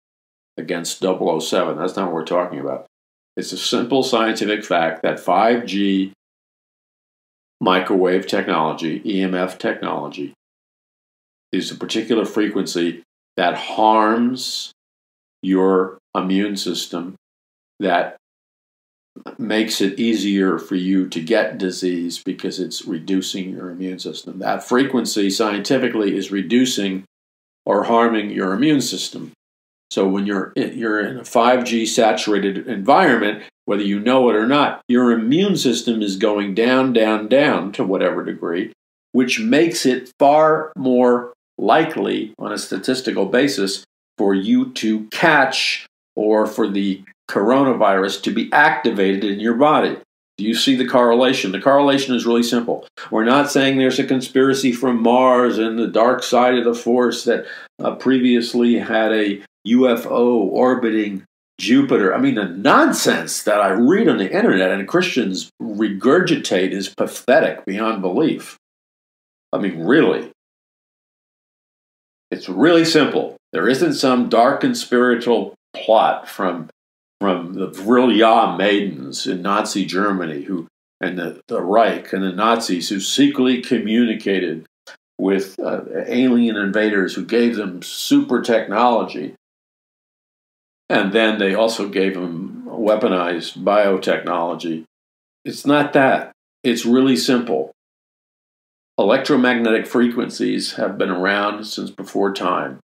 against 007. That's not what we're talking about. It's a simple scientific fact that 5G microwave technology, EMF technology, is a particular frequency that harms your immune system, that makes it easier for you to get disease because it's reducing your immune system. That frequency scientifically is reducing or harming your immune system. So when you're you're in a 5G saturated environment, whether you know it or not, your immune system is going down, down, down to whatever degree, which makes it far more likely on a statistical basis for you to catch or for the coronavirus to be activated in your body. Do you see the correlation? The correlation is really simple. We're not saying there's a conspiracy from Mars and the dark side of the force that uh, previously had a UFO orbiting Jupiter. I mean, the nonsense that I read on the internet and Christians regurgitate is pathetic beyond belief. I mean, really. It's really simple. There isn't some dark and spiritual plot from from the Vril maidens in Nazi Germany who and the, the Reich and the Nazis who secretly communicated with uh, alien invaders who gave them super technology. And then they also gave them weaponized biotechnology. It's not that. It's really simple. Electromagnetic frequencies have been around since before time.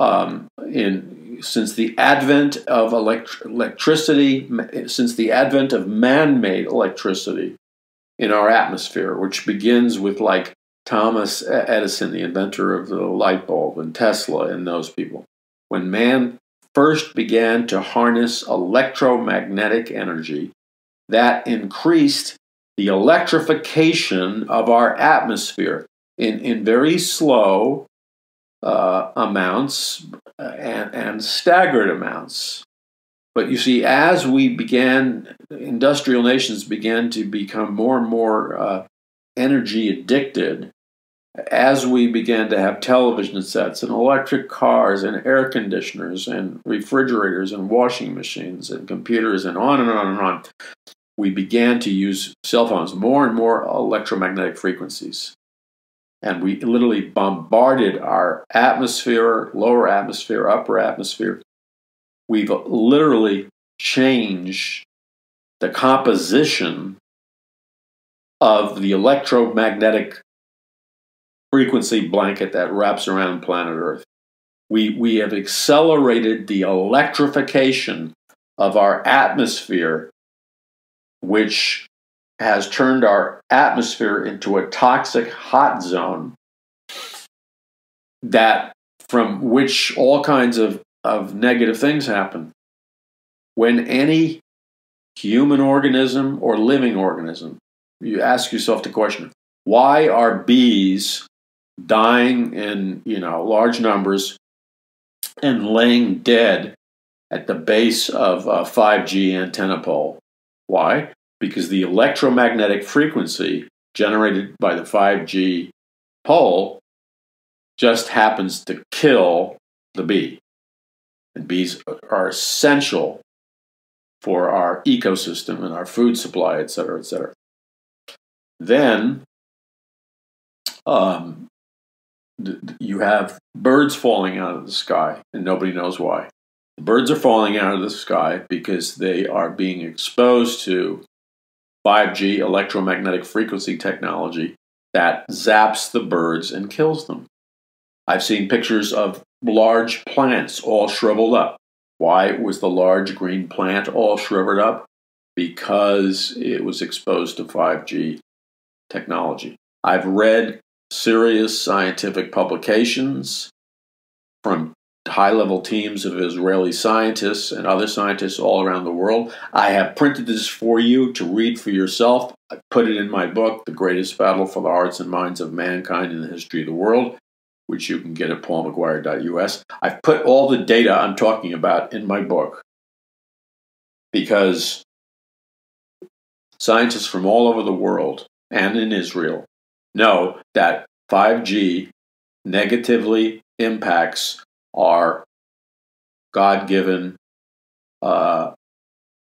Um, in since the advent of elect- electricity, since the advent of man made electricity in our atmosphere, which begins with like Thomas Edison, the inventor of the light bulb, and Tesla, and those people. When man first began to harness electromagnetic energy, that increased the electrification of our atmosphere in, in very slow uh, amounts and, and staggered amounts. But you see, as we began, industrial nations began to become more and more uh, energy addicted, as we began to have television sets and electric cars and air conditioners and refrigerators and washing machines and computers and on and on and on, we began to use cell phones more and more electromagnetic frequencies and we literally bombarded our atmosphere, lower atmosphere, upper atmosphere. We've literally changed the composition of the electromagnetic frequency blanket that wraps around planet Earth. We, we have accelerated the electrification of our atmosphere, which has turned our atmosphere into a toxic hot zone that from which all kinds of, of negative things happen. When any human organism or living organism, you ask yourself the question, why are bees dying in you know large numbers and laying dead at the base of a 5G antenna pole? Why? because the electromagnetic frequency generated by the 5G pole just happens to kill the bee. And bees are essential for our ecosystem and our food supply, et cetera, et cetera. Then um, you have birds falling out of the sky, and nobody knows why. Birds are falling out of the sky because they are being exposed to 5G electromagnetic frequency technology that zaps the birds and kills them. I've seen pictures of large plants all shriveled up. Why was the large green plant all shriveled up? Because it was exposed to 5G technology. I've read serious scientific publications from high level teams of Israeli scientists and other scientists all around the world. I have printed this for you to read for yourself. I put it in my book, The Greatest Battle for the Hearts and Minds of Mankind in the History of the World, which you can get at paulmcguire.us. I've put all the data I'm talking about in my book because scientists from all over the world and in Israel know that 5G negatively impacts our God given, uh,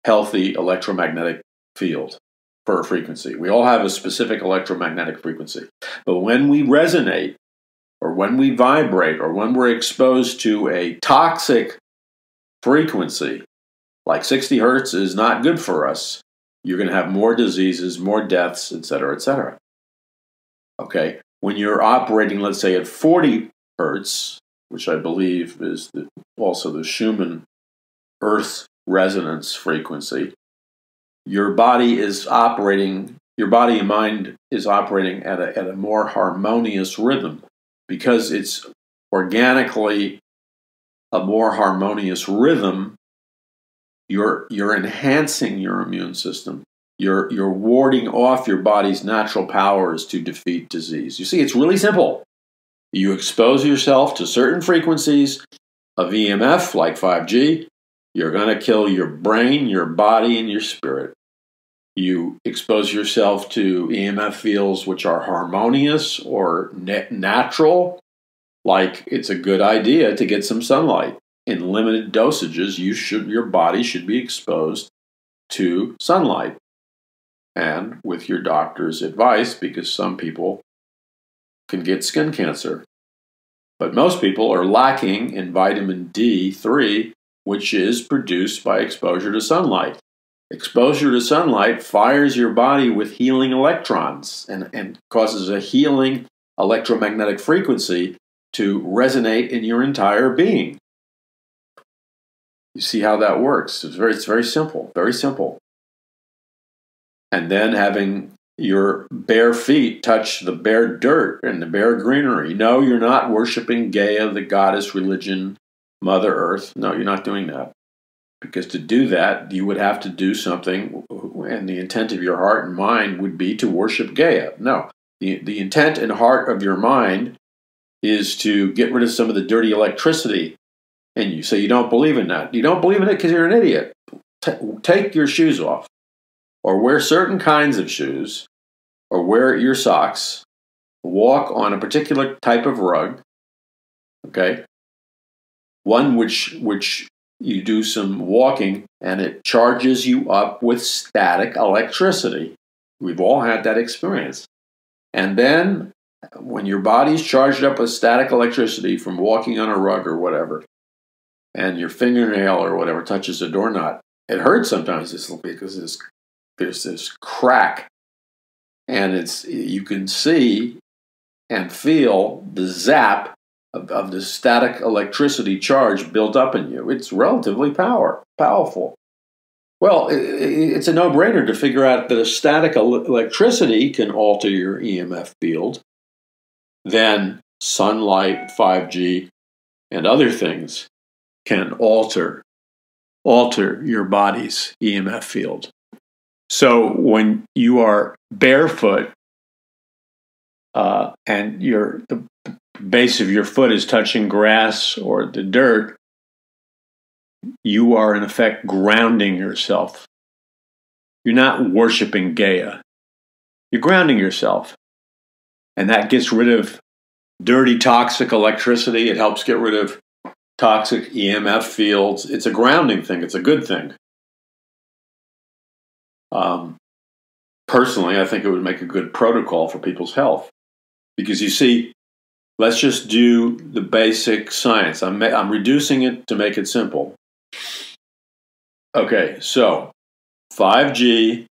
healthy electromagnetic field a frequency. We all have a specific electromagnetic frequency. But when we resonate, or when we vibrate, or when we're exposed to a toxic frequency, like 60 hertz is not good for us. You're going to have more diseases, more deaths, et cetera, et cetera. Okay. When you're operating, let's say, at 40 hertz, which I believe is the, also the Schumann Earth resonance frequency, your body is operating, your body and mind is operating at a, at a more harmonious rhythm because it's organically a more harmonious rhythm. you're you're enhancing your immune system. You're you're warding off your body's natural powers to defeat disease. You see, it's really simple. You expose yourself to certain frequencies of EMF, like 5G, you're going to kill your brain, your body, and your spirit. You expose yourself to EMF fields which are harmonious or natural, like it's a good idea to get some sunlight. In limited dosages, you should your body should be exposed to sunlight. And with your doctor's advice, because some people can get skin cancer. But most people are lacking in vitamin D3 which is produced by exposure to sunlight. Exposure to sunlight fires your body with healing electrons and, and causes a healing electromagnetic frequency to resonate in your entire being. You see how that works. It's very, it's very simple, very simple. And then having your bare feet touch the bare dirt and the bare greenery. No, you're not worshiping Gaia, the goddess religion Mother Earth. No, you're not doing that. Because to do that, you would have to do something, and the intent of your heart and mind would be to worship Gaia. No, the, the intent and heart of your mind is to get rid of some of the dirty electricity. And you say you don't believe in that. You don't believe in it because you're an idiot. T- take your shoes off, or wear certain kinds of shoes, or wear your socks, walk on a particular type of rug, okay? one which which you do some walking and it charges you up with static electricity. We've all had that experience. And then when your body's charged up with static electricity from walking on a rug or whatever, and your fingernail or whatever touches a doorknob, it hurts sometimes because there's, there's this crack. And it's you can see and feel the zap of, of the static electricity charge built up in you. It's relatively power powerful. Well, it's a no-brainer to figure out that a static electricity can alter your EMF field. Then sunlight, 5G, and other things can alter alter your body's EMF field. So when you are barefoot uh, and your the base of your foot is touching grass or the dirt, you are in effect grounding yourself. You're not worshiping Gaia. You're grounding yourself. And that gets rid of dirty, toxic electricity. It helps get rid of toxic EMF fields. It's a grounding thing, it's a good thing. Um, personally, I think it would make a good protocol for people's health. Because you see, Let's just do the basic science. I'm, I'm reducing it to make it simple. Okay, so 5G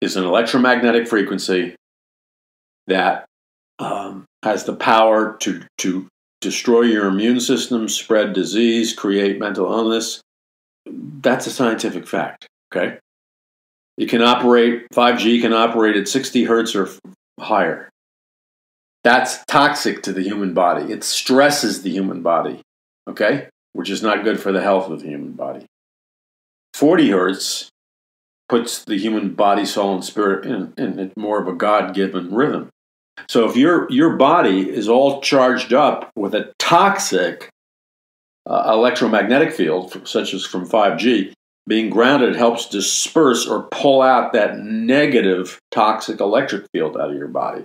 is an electromagnetic frequency that um, has the power to, to destroy your immune system, spread disease, create mental illness. That's a scientific fact, okay? It can operate, 5G can operate at 60 hertz or higher. That's toxic to the human body. It stresses the human body, okay? Which is not good for the health of the human body. 40 hertz puts the human body, soul, and spirit in, in more of a God given rhythm. So if your, your body is all charged up with a toxic uh, electromagnetic field, such as from 5G, being grounded helps disperse or pull out that negative toxic electric field out of your body,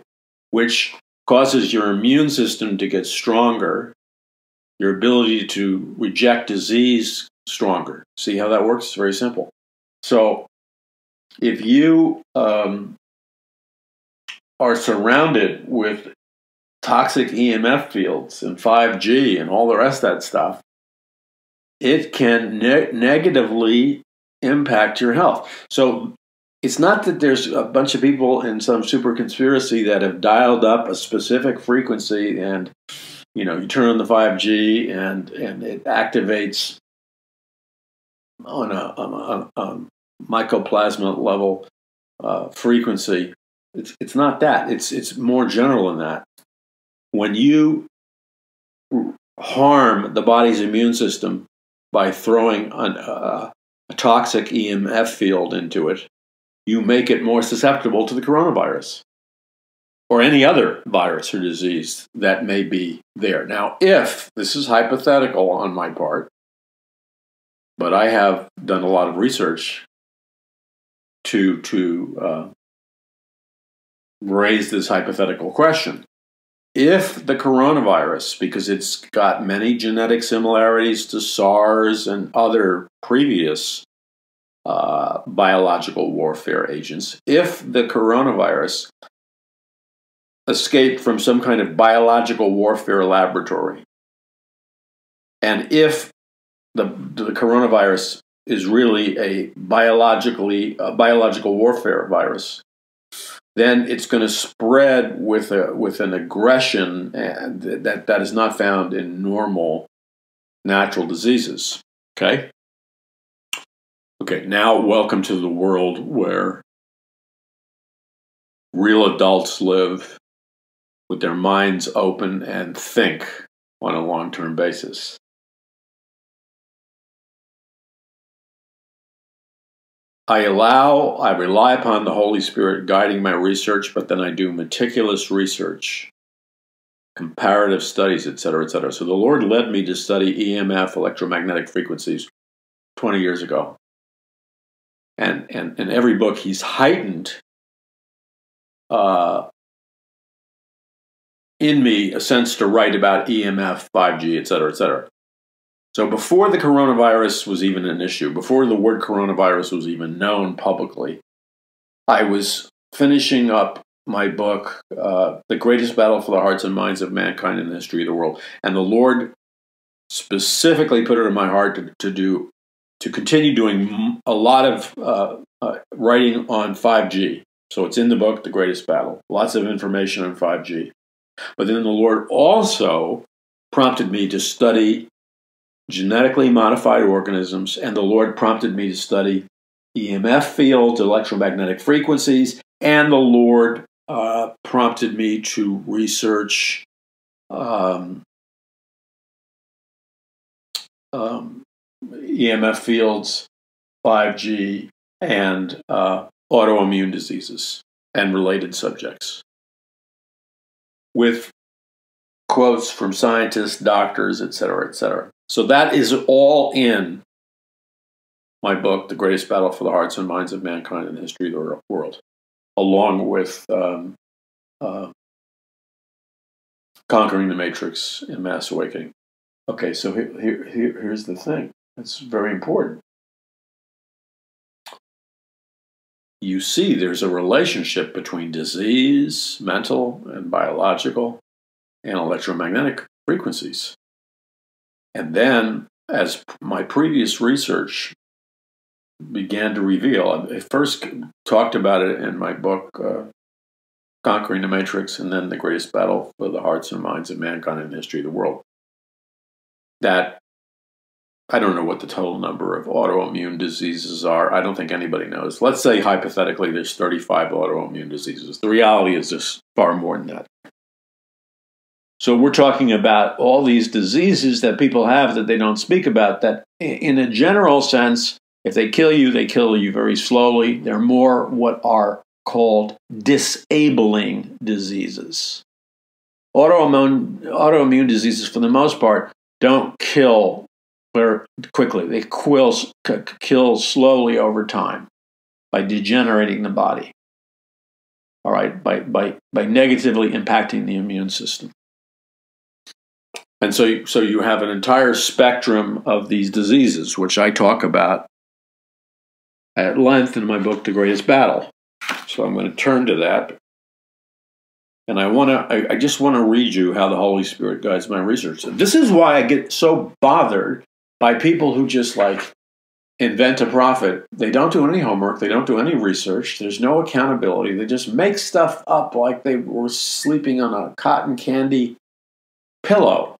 which causes your immune system to get stronger, your ability to reject disease stronger. See how that works? It's very simple. So, if you um, are surrounded with toxic EMF fields and 5G and all the rest of that stuff, it can ne- negatively impact your health. So, it's not that there's a bunch of people in some super conspiracy that have dialed up a specific frequency and you know you turn on the 5G and and it activates on a, a, a mycoplasma level uh, frequency. It's it's not that. It's it's more general than that. When you harm the body's immune system by throwing an, uh, a toxic EMF field into it, you make it more susceptible to the coronavirus or any other virus or disease that may be there. Now, if this is hypothetical on my part, but I have done a lot of research to to uh, raise this hypothetical question. If the coronavirus, because it's got many genetic similarities to SARS and other previous uh, biological warfare agents, if the coronavirus escaped from some kind of biological warfare laboratory, and if the, the coronavirus is really a biologically a biological warfare virus, then it's going to spread with a with an aggression eh, that that is not found in normal natural diseases. Okay. Okay. Now, welcome to the world where real adults live with their minds open and think on a long term basis. I allow, I rely upon the Holy Spirit guiding my research, but then I do meticulous research, comparative studies, etc., etc. So the Lord led me to study EMF, electromagnetic frequencies, 20 years ago. And, and in every book, He's heightened uh, in me a sense to write about EMF, 5G, etc., etc. So before the coronavirus was even an issue, before the word coronavirus was even known publicly, I was finishing up my book, uh, The Greatest Battle for the Hearts and Minds of Mankind in the History of the World. And the Lord specifically put it in my heart to, to do, to continue doing a lot of uh, uh, writing on 5G. So it's in the book, The Greatest Battle. Lots of information on 5G. But then the Lord also prompted me to study genetically modified organisms, and the Lord prompted me to study EMF fields, electromagnetic frequencies, and the Lord uh, prompted me to research um, um, EMF fields, 5G, and uh, autoimmune diseases and related subjects. With quotes from scientists, doctors, etc., etc. So that is all in my book, The Greatest Battle for the Hearts and Minds of Mankind in the History of the World, along with um, uh, Conquering the Matrix and Mass Awakening. Okay, so here, here, here, here's the thing. It's very important. You see, there's a relationship between disease, mental and biological, and electromagnetic frequencies. And then, as my previous research began to reveal, I first talked about it in my book, uh, Conquering the Matrix, and then The Greatest Battle for the Hearts and Minds of Mankind in the History of the World. That I don't know what the total number of autoimmune diseases are. I don't think anybody knows. Let's say hypothetically there's 35 autoimmune diseases. The reality is there's far more than that. So we're talking about all these diseases that people have that they don't speak about that in a general sense, if they kill you, they kill you very slowly. They're more what are called disabling diseases. Autoimmune, autoimmune diseases, for the most part, don't kill quickly. They kill, kill slowly over time by degenerating the body. All right, by, by, by negatively impacting the immune system. And so, so you have an entire spectrum of these diseases, which I talk about at length in my book, The Greatest Battle. So I'm going to turn to that. And I want to, I, I just want to read you how the Holy Spirit guides my research. This is why I get so bothered by people who just like invent a prophet. They don't do any homework, they don't do any research, there's no accountability. They just make stuff up like they were sleeping on a cotton candy pillow.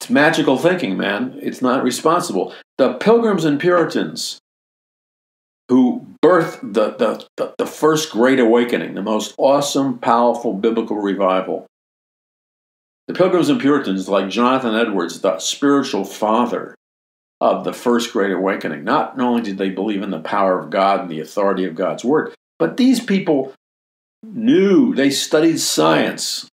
It's magical thinking, man. It's not responsible. The Pilgrims and Puritans who birthed the, the, the, the first great awakening, the most awesome, powerful biblical revival. The Pilgrims and Puritans, like Jonathan Edwards, the spiritual father of the first great awakening. Not only did they believe in the power of God and the authority of God's word, but these people knew, they studied science.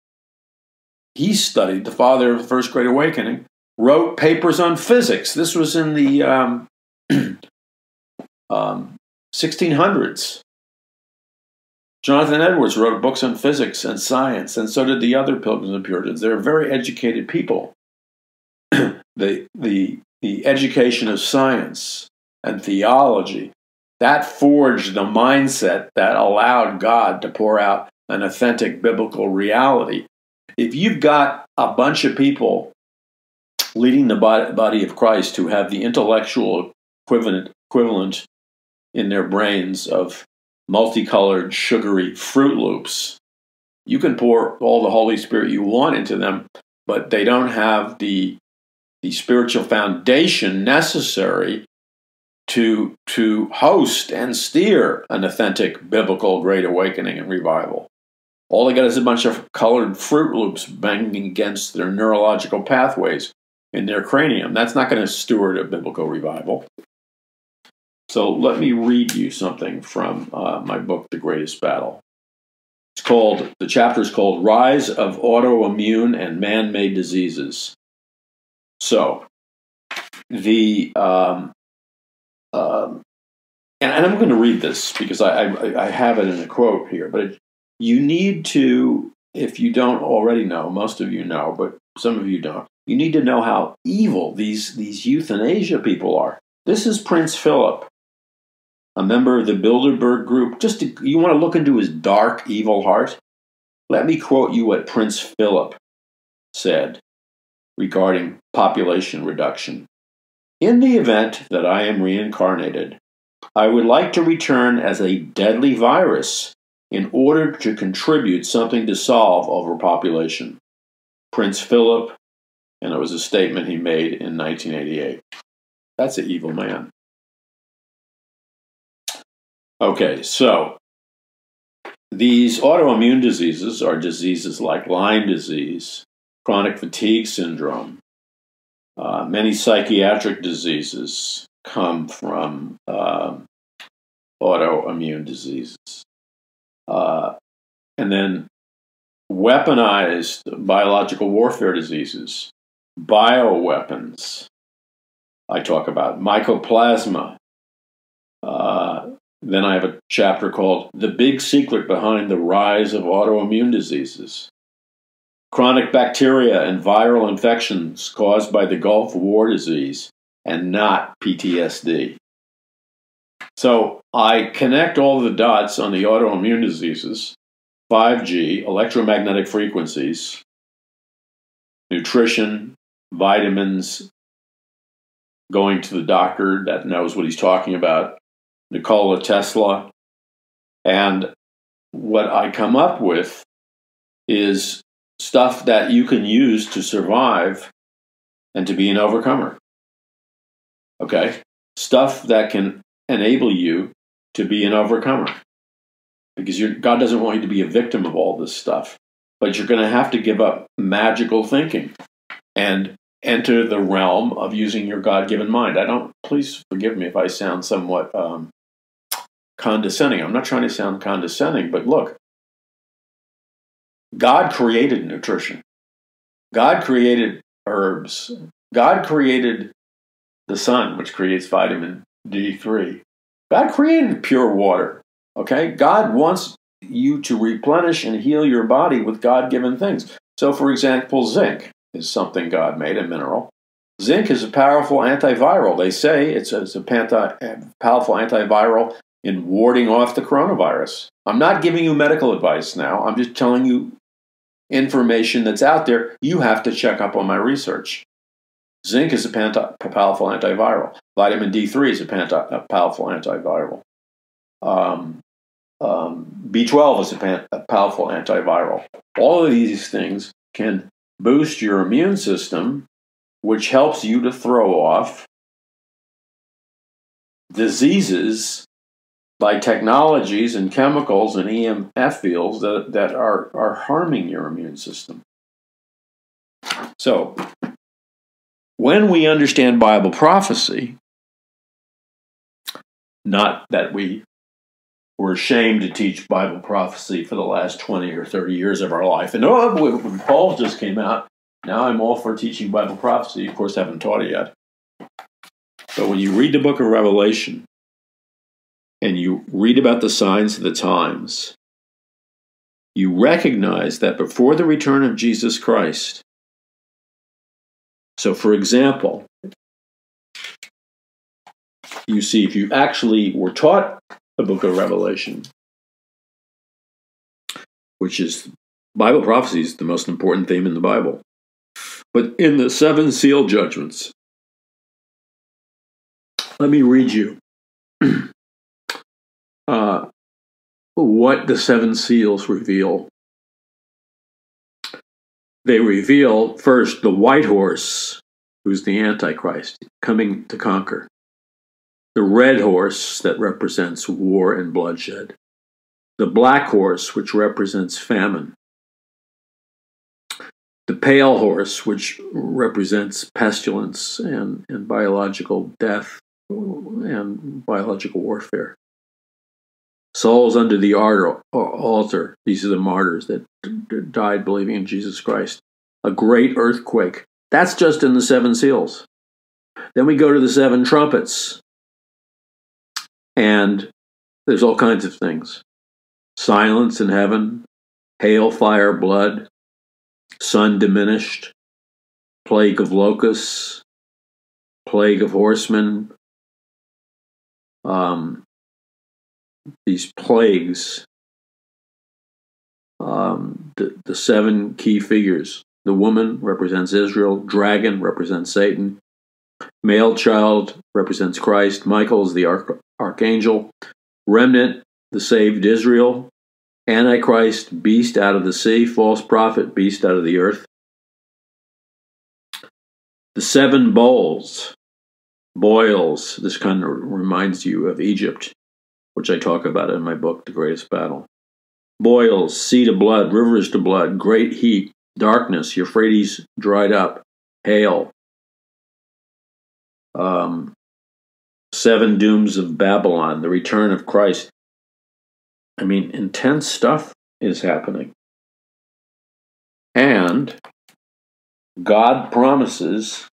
He studied, the father of the first great awakening, wrote papers on physics. This was in the um, um, 1600s. Jonathan Edwards wrote books on physics and science, and so did the other Pilgrims and Puritans. They're very educated people. the, the, the education of science and theology, that forged the mindset that allowed God to pour out an authentic biblical reality. If you've got a bunch of people leading the body of Christ who have the intellectual equivalent, equivalent in their brains of multicolored, sugary Froot Loops. You can pour all the Holy Spirit you want into them, but they don't have the, the spiritual foundation necessary to, to host and steer an authentic biblical great awakening and revival. All they got is a bunch of colored Froot Loops banging against their neurological pathways in their cranium. That's not going to steward a biblical revival. So let me read you something from uh, my book, The Greatest Battle. It's called, the chapter is called Rise of Autoimmune and Man Made Diseases. So, the, um, um, and, and, I'm going to read this because I, I, I have it in a quote here, but it, you need to, if you don't already know, most of you know, but some of you don't, you need to know how evil these, these euthanasia people are. This is Prince Philip a member of the Bilderberg group, just to, you want to look into his dark, evil heart? Let me quote you what Prince Philip said regarding population reduction. In the event that I am reincarnated, I would like to return as a deadly virus in order to contribute something to solve overpopulation. Prince Philip, and it was a statement he made in 1988. That's an evil man. Okay, so these autoimmune diseases are diseases like Lyme disease, chronic fatigue syndrome. Uh, many psychiatric diseases come from uh, autoimmune diseases. Uh, and then weaponized biological warfare diseases, bioweapons. I talk about mycoplasma, uh, then I have a chapter called The Big Secret Behind the Rise of Autoimmune Diseases. Chronic bacteria and viral infections caused by the Gulf War disease and not PTSD. So I connect all the dots on the autoimmune diseases 5G, electromagnetic frequencies, nutrition, vitamins, going to the doctor that knows what he's talking about, Nikola Tesla. And what I come up with is stuff that you can use to survive and to be an overcomer. Okay? Stuff that can enable you to be an overcomer. Because God doesn't want you to be a victim of all this stuff. But you're going to have to give up magical thinking and enter the realm of using your God given mind. I don't, please forgive me if I sound somewhat um, condescending. I'm not trying to sound condescending, but look, God created nutrition. God created herbs. God created the sun, which creates vitamin D3. God created pure water. Okay? God wants you to replenish and heal your body with God given things. So, for example, zinc is something God made, a mineral. Zinc is a powerful antiviral. They say it's a, it's a powerful antiviral in warding off the coronavirus. I'm not giving you medical advice now. I'm just telling you information that's out there. You have to check up on my research. Zinc is a, powerful antiviral. Vitamin D3 is a, a powerful antiviral. Um, um, B12 is a, a powerful antiviral. All of these things can boost your immune system, which helps you to throw off diseases by technologies and chemicals and EMF fields that, that are, are harming your immune system. So, when we understand Bible prophecy, not that we were ashamed to teach Bible prophecy for the last 20 or 30 years of our life. And oh, when Paul just came out, now I'm all for teaching Bible prophecy. Of course, I haven't taught it yet. But when you read the book of Revelation and you read about the signs of the times, you recognize that before the return of Jesus Christ, so for example, you see, if you actually were taught the book of Revelation, which is Bible prophecy is the most important theme in the Bible. But in the seven seal judgments, let me read you uh, what the seven seals reveal. They reveal first the white horse, who's the Antichrist, coming to conquer the red horse that represents war and bloodshed, the black horse, which represents famine, the pale horse, which represents pestilence and, and biological death and biological warfare. Souls under the altar, these are the martyrs that died believing in Jesus Christ. A great earthquake. That's just in the seven seals. Then we go to the seven trumpets. And there's all kinds of things silence in heaven, hail, fire, blood, sun diminished, plague of locusts, plague of horsemen. Um, these plagues, um, the, the seven key figures. The woman represents Israel, dragon represents Satan, Male child represents Christ. Michael is the archangel. Remnant, the saved Israel. Antichrist, beast out of the sea. False prophet, beast out of the earth. The seven bowls, boils. This kind of reminds you of Egypt, which I talk about in my book, The Greatest Battle. Boils, sea to blood, rivers to blood, great heat, darkness, Euphrates dried up, hail, um, Seven Dooms of Babylon, The Return of Christ. I mean, intense stuff is happening. And God promises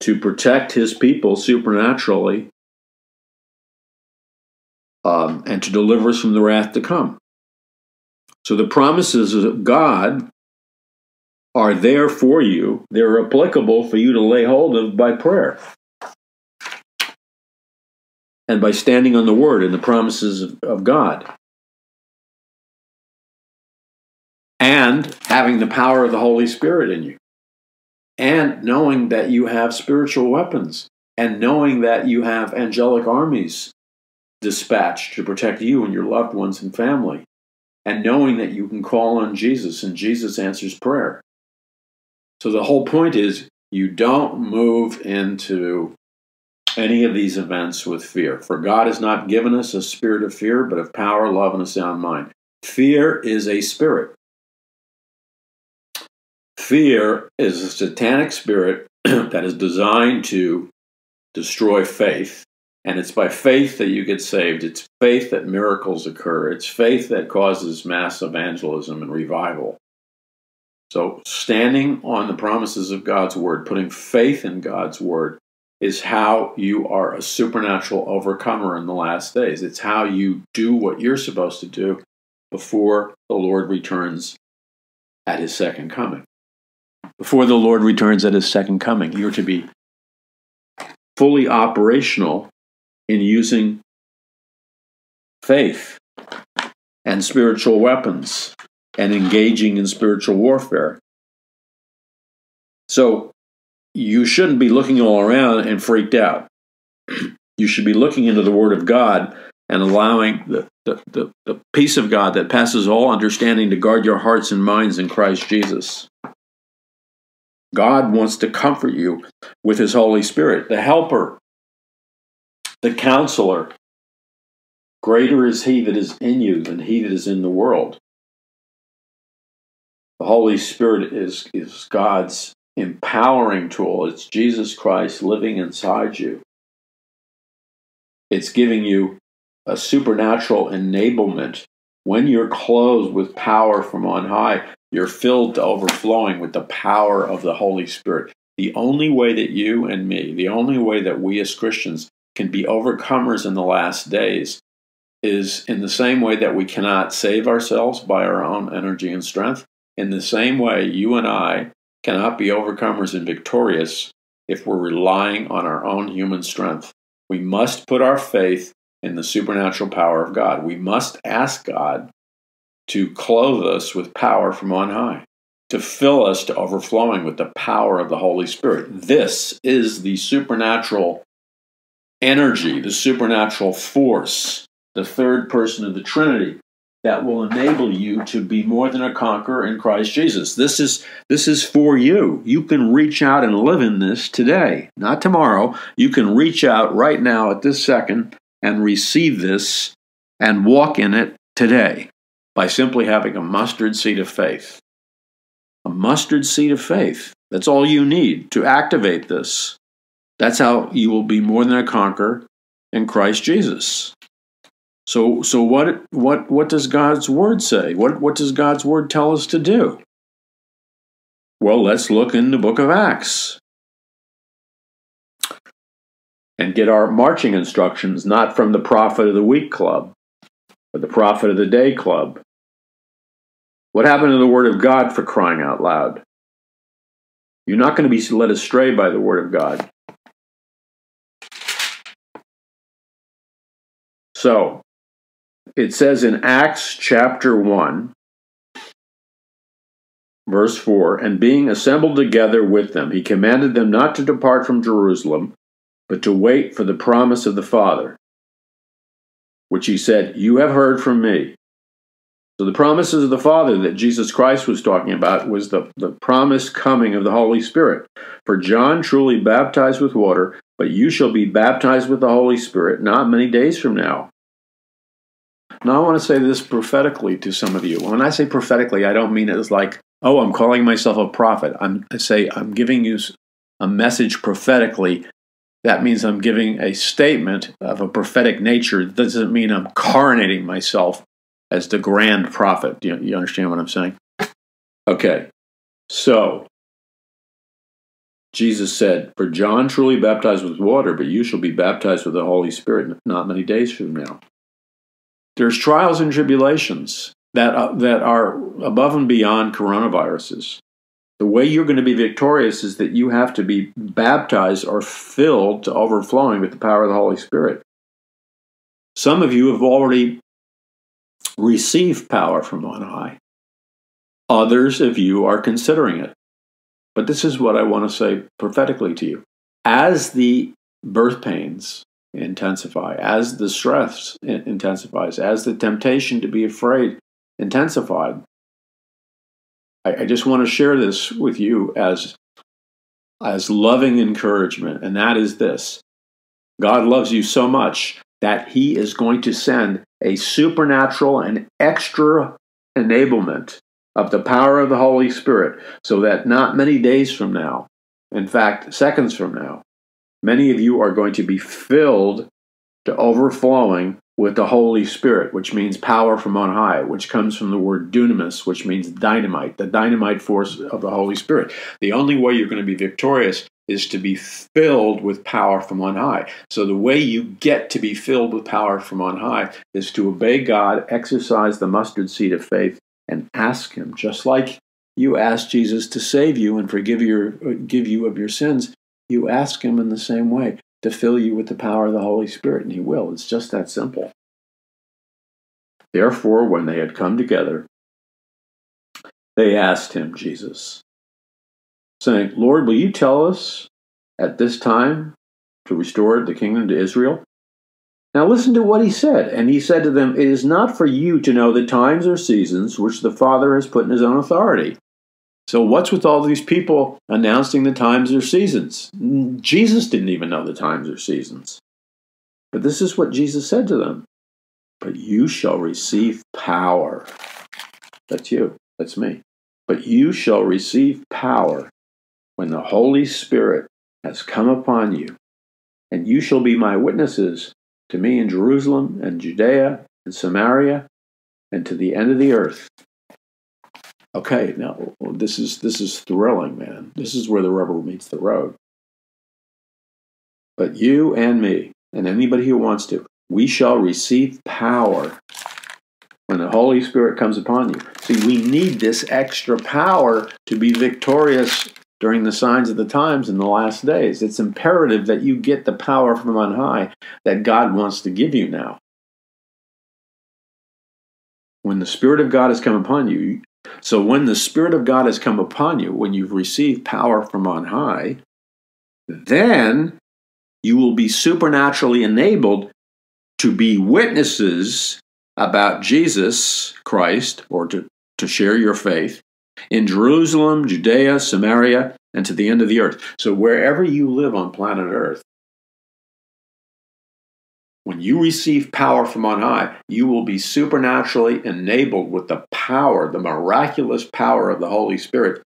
to protect his people supernaturally um, and to deliver us from the wrath to come. So the promises of God are there for you, they're applicable for you to lay hold of by prayer and by standing on the word and the promises of, of God. And having the power of the Holy Spirit in you. And knowing that you have spiritual weapons. And knowing that you have angelic armies dispatched to protect you and your loved ones and family. And knowing that you can call on Jesus and Jesus answers prayer. So the whole point is you don't move into any of these events with fear. For God has not given us a spirit of fear, but of power, love, and a sound mind. Fear is a spirit. Fear is a satanic spirit that is designed to destroy faith. And it's by faith that you get saved. It's faith that miracles occur. It's faith that causes mass evangelism and revival. So, standing on the promises of God's word, putting faith in God's word, is how you are a supernatural overcomer in the last days. It's how you do what you're supposed to do before the Lord returns at his second coming. Before the Lord returns at his second coming, you're to be fully operational in using faith and spiritual weapons and engaging in spiritual warfare. So, you shouldn't be looking all around and freaked out. You should be looking into the Word of God and allowing the, the, the, the, peace of God that passes all understanding to guard your hearts and minds in Christ Jesus. God wants to comfort you with His Holy Spirit, the helper, the counselor. Greater is He that is in you than He that is in the world. The Holy Spirit is, is God's empowering tool. It's Jesus Christ living inside you. It's giving you a supernatural enablement. When you're clothed with power from on high, you're filled to overflowing with the power of the Holy Spirit. The only way that you and me, the only way that we as Christians can be overcomers in the last days is in the same way that we cannot save ourselves by our own energy and strength. In the same way, you and I cannot be overcomers and victorious if we're relying on our own human strength. We must put our faith in the supernatural power of God. We must ask God to clothe us with power from on high, to fill us to overflowing with the power of the Holy Spirit. This is the supernatural energy, the supernatural force, the third person of the Trinity that will enable you to be more than a conqueror in Christ Jesus. This is this is for you. You can reach out and live in this today, not tomorrow. You can reach out right now at this second and receive this and walk in it today by simply having a mustard seed of faith. A mustard seed of faith. That's all you need to activate this. That's how you will be more than a conqueror in Christ Jesus. So, so what, what, what does God's word say? What, what does God's word tell us to do? Well, let's look in the book of Acts and get our marching instructions not from the Prophet of the Week Club, but the Prophet of the Day Club. What happened to the Word of God for crying out loud? You're not going to be led astray by the Word of God. So, it says in Acts chapter 1, verse 4 And being assembled together with them, he commanded them not to depart from Jerusalem, but to wait for the promise of the Father, which he said, You have heard from me. So the promises of the Father that Jesus Christ was talking about was the, the promised coming of the Holy Spirit. For John truly baptized with water, but you shall be baptized with the Holy Spirit not many days from now. Now, I want to say this prophetically to some of you. When I say prophetically, I don't mean it as like, oh, I'm calling myself a prophet. I'm, I say I'm giving you a message prophetically. That means I'm giving a statement of a prophetic nature. It doesn't mean I'm coronating myself as the grand prophet. Do you, you understand what I'm saying? Okay. So, Jesus said, For John truly baptized with water, but you shall be baptized with the Holy Spirit not many days from now. There's trials and tribulations that, uh, that are above and beyond coronaviruses. The way you're going to be victorious is that you have to be baptized or filled to overflowing with the power of the Holy Spirit. Some of you have already received power from on high. Others of you are considering it. But this is what I want to say prophetically to you. As the birth pains intensify, as the stress intensifies, as the temptation to be afraid intensified. I, I just want to share this with you as, as loving encouragement, and that is this God loves you so much that He is going to send a supernatural and extra enablement of the power of the Holy Spirit so that not many days from now, in fact, seconds from now, many of you are going to be filled to overflowing with the Holy Spirit, which means power from on high, which comes from the word dunamis, which means dynamite, the dynamite force of the Holy Spirit. The only way you're going to be victorious is to be filled with power from on high. So the way you get to be filled with power from on high is to obey God, exercise the mustard seed of faith, and ask Him, just like you asked Jesus to save you and forgive your uh, give you of your sins you ask Him in the same way to fill you with the power of the Holy Spirit, and He will. It's just that simple. Therefore, when they had come together, they asked him, Jesus, saying, Lord, will you tell us at this time to restore the kingdom to Israel? Now listen to what he said. And he said to them, It is not for you to know the times or seasons which the Father has put in his own authority so, what's with all these people announcing the times or seasons? Jesus didn't even know the times or seasons. But this is what Jesus said to them But you shall receive power. That's you. That's me. But you shall receive power when the Holy Spirit has come upon you, and you shall be my witnesses to me in Jerusalem and Judea and Samaria and to the end of the earth. Okay, now this is this is thrilling, man. This is where the rubber meets the road. But you and me, and anybody who wants to, we shall receive power when the Holy Spirit comes upon you. See, we need this extra power to be victorious during the signs of the times in the last days. It's imperative that you get the power from on high that God wants to give you now. When the Spirit of God has come upon you, so when the Spirit of God has come upon you, when you've received power from on high, then you will be supernaturally enabled to be witnesses about Jesus Christ or to, to share your faith in Jerusalem, Judea, Samaria, and to the end of the earth. So wherever you live on planet Earth, when you receive power from on high, you will be supernaturally enabled with the power, the miraculous power of the Holy Spirit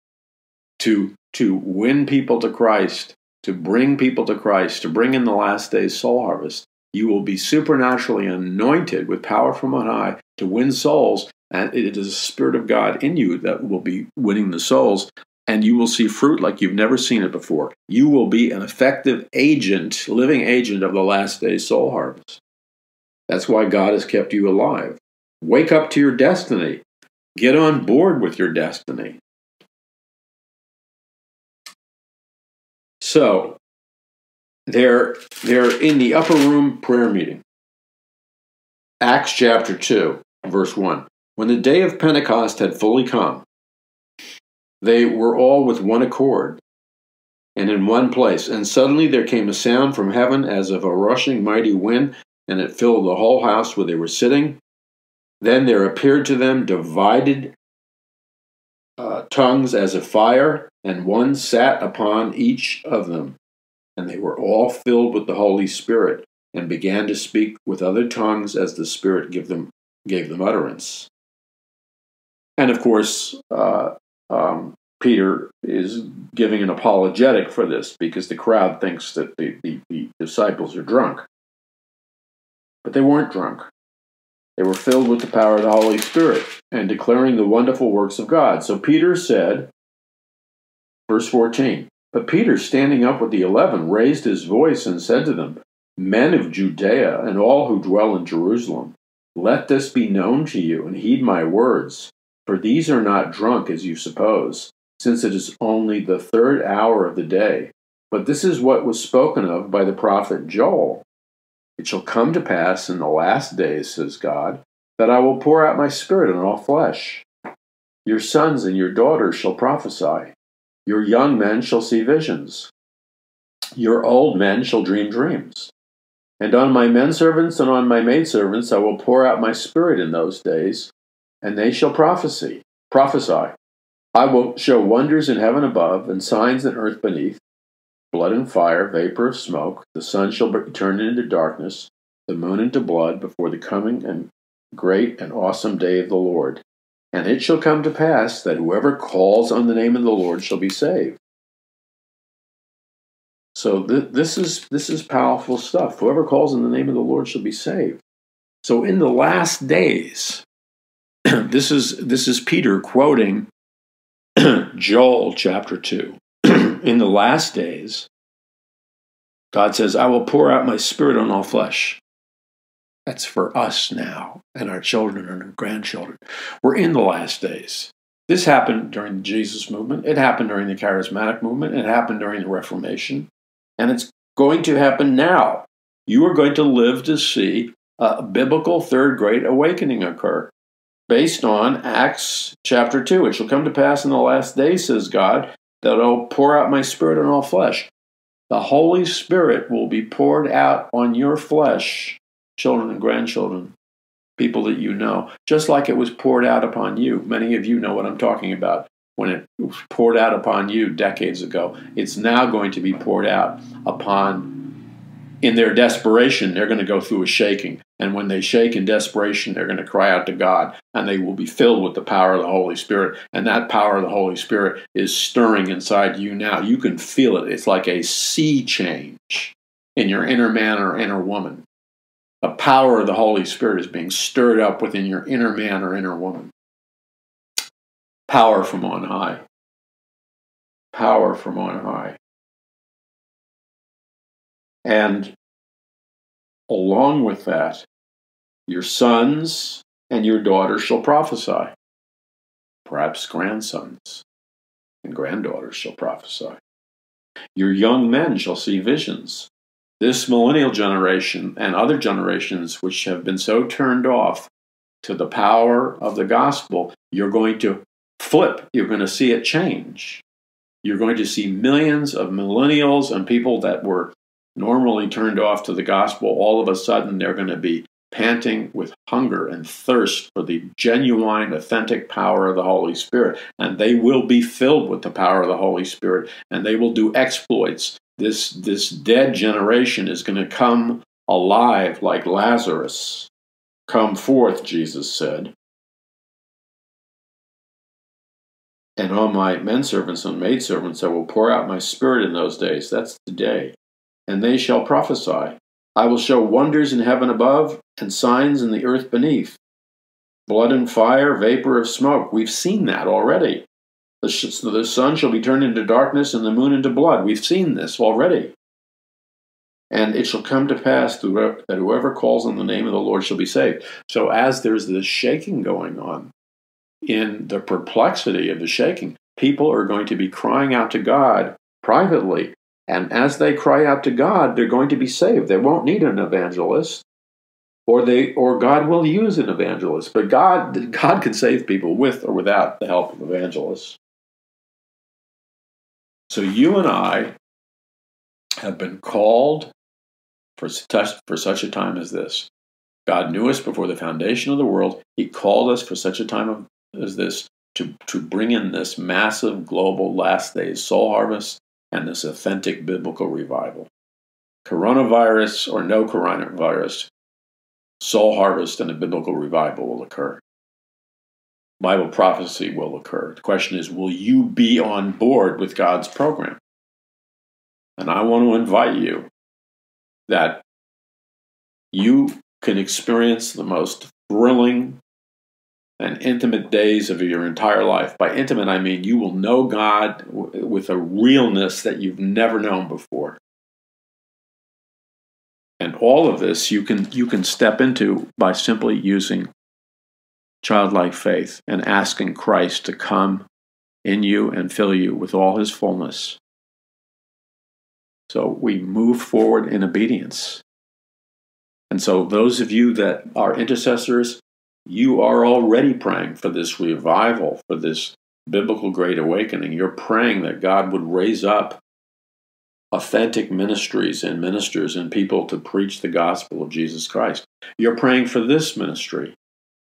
to, to win people to Christ, to bring people to Christ, to bring in the last days soul harvest. You will be supernaturally anointed with power from on high to win souls, and it is the Spirit of God in you that will be winning the souls and you will see fruit like you've never seen it before. You will be an effective agent, living agent of the last days soul harvest. That's why God has kept you alive. Wake up to your destiny. Get on board with your destiny. So, they're, they're in the upper room prayer meeting. Acts chapter 2, verse 1. When the day of Pentecost had fully come, they were all with one accord and in one place. And suddenly there came a sound from heaven as of a rushing mighty wind, and it filled the whole house where they were sitting. Then there appeared to them divided uh, tongues as of fire, and one sat upon each of them. And they were all filled with the Holy Spirit, and began to speak with other tongues as the Spirit gave them, gave them utterance. And of course, uh, um, Peter is giving an apologetic for this because the crowd thinks that the, the, the disciples are drunk. But they weren't drunk. They were filled with the power of the Holy Spirit and declaring the wonderful works of God. So Peter said, verse 14, But Peter, standing up with the eleven, raised his voice and said to them, Men of Judea and all who dwell in Jerusalem, let this be known to you and heed my words. For these are not drunk as you suppose, since it is only the third hour of the day. But this is what was spoken of by the prophet Joel. It shall come to pass in the last days, says God, that I will pour out my spirit on all flesh. Your sons and your daughters shall prophesy. Your young men shall see visions. Your old men shall dream dreams. And on my men servants and on my maidservants I will pour out my spirit in those days, and they shall prophesy. Prophesy. I will show wonders in heaven above and signs in earth beneath blood and fire, vapor of smoke. The sun shall be turned into darkness, the moon into blood before the coming and great and awesome day of the Lord. And it shall come to pass that whoever calls on the name of the Lord shall be saved. So th- this is this is powerful stuff. Whoever calls on the name of the Lord shall be saved. So in the last days, this is this is Peter quoting Joel chapter 2. In the last days, God says, I will pour out my spirit on all flesh. That's for us now and our children and our grandchildren. We're in the last days. This happened during the Jesus movement. It happened during the charismatic movement. It happened during the Reformation. And it's going to happen now. You are going to live to see a biblical third great awakening occur based on Acts chapter 2. It shall come to pass in the last days, says God, that I'll pour out my spirit on all flesh. The Holy Spirit will be poured out on your flesh, children and grandchildren, people that you know, just like it was poured out upon you. Many of you know what I'm talking about. When it was poured out upon you decades ago, it's now going to be poured out upon, in their desperation, they're going to go through a shaking. And when they shake in desperation, they're going to cry out to God and they will be filled with the power of the Holy Spirit. And that power of the Holy Spirit is stirring inside you now. You can feel it. It's like a sea change in your inner man or inner woman. The power of the Holy Spirit is being stirred up within your inner man or inner woman. Power from on high. Power from on high. And along with that, your sons and your daughters shall prophesy. Perhaps grandsons and granddaughters shall prophesy. Your young men shall see visions. This millennial generation and other generations which have been so turned off to the power of the gospel, you're going to flip. You're going to see it change. You're going to see millions of millennials and people that were normally turned off to the gospel, all of a sudden they're going to be panting with hunger and thirst for the genuine, authentic power of the Holy Spirit. And they will be filled with the power of the Holy Spirit and they will do exploits. This, this dead generation is going to come alive like Lazarus. Come forth, Jesus said. And on my men servants and maid servants I will pour out my spirit in those days. That's today and they shall prophesy. I will show wonders in heaven above and signs in the earth beneath blood and fire, vapor of smoke. We've seen that already. The, the sun shall be turned into darkness and the moon into blood. We've seen this already. And it shall come to pass that whoever calls on the name of the Lord shall be saved. So, as there's this shaking going on, in the perplexity of the shaking, people are going to be crying out to God privately and as they cry out to God, they're going to be saved. They won't need an evangelist. Or they or God will use an evangelist. But God God can save people with or without the help of evangelists. So you and I have been called for such, for such a time as this. God knew us before the foundation of the world. He called us for such a time as this to, to bring in this massive global last days soul harvest and this authentic biblical revival. Coronavirus or no coronavirus, soul harvest and a biblical revival will occur. Bible prophecy will occur. The question is, will you be on board with God's program? And I want to invite you that you can experience the most thrilling and intimate days of your entire life. By intimate, I mean you will know God with a realness that you've never known before. And all of this you can you can step into by simply using childlike faith and asking Christ to come in you and fill you with all his fullness. So we move forward in obedience. And so those of you that are intercessors, you are already praying for this revival, for this biblical great awakening. You're praying that God would raise up authentic ministries and ministers and people to preach the gospel of Jesus Christ. You're praying for this ministry.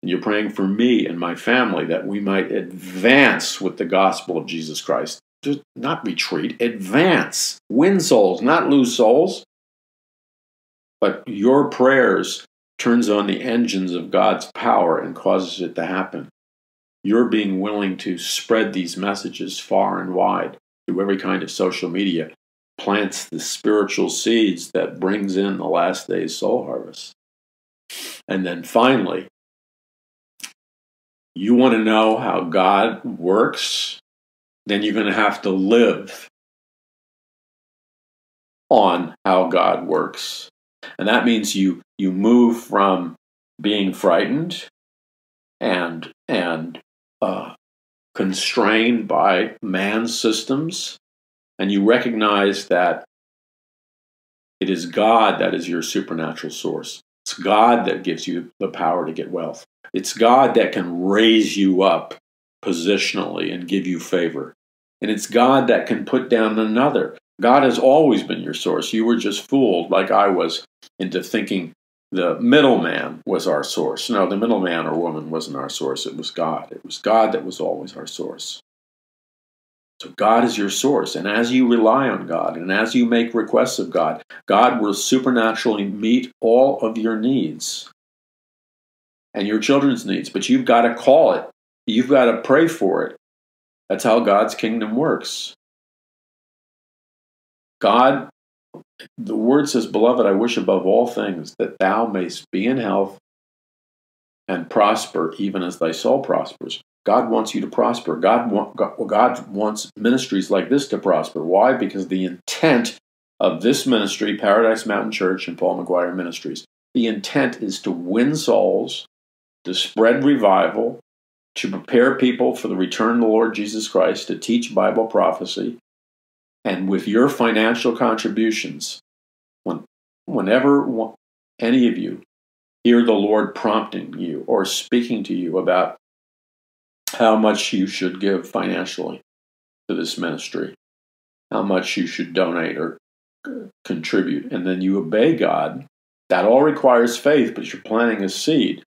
And you're praying for me and my family that we might advance with the gospel of Jesus Christ. Just not retreat, advance. Win souls, not lose souls. But your prayers turns on the engines of God's power and causes it to happen. You're being willing to spread these messages far and wide through every kind of social media, plants the spiritual seeds that brings in the last day's soul harvest. And then finally, you want to know how God works, then you're going to have to live on how God works. And that means you you move from being frightened and and uh, constrained by man's systems, and you recognize that it is God that is your supernatural source. It's God that gives you the power to get wealth. It's God that can raise you up positionally and give you favor. And it's God that can put down another. God has always been your source. You were just fooled, like I was, into thinking the middleman was our source. No, the middleman or woman wasn't our source. It was God. It was God that was always our source. So God is your source. And as you rely on God and as you make requests of God, God will supernaturally meet all of your needs and your children's needs, but you've got to call it. You've got to pray for it. That's how God's kingdom works. God, the word says, Beloved, I wish above all things that thou mayst be in health and prosper, even as thy soul prospers. God wants you to prosper. God, God wants ministries like this to prosper. Why? Because the intent of this ministry, Paradise Mountain Church and Paul McGuire Ministries, the intent is to win souls, to spread revival, to prepare people for the return of the Lord Jesus Christ, to teach Bible prophecy. And with your financial contributions, when, whenever any of you hear the Lord prompting you or speaking to you about how much you should give financially to this ministry, how much you should donate or contribute, and then you obey God. That all requires faith, but you're planting a seed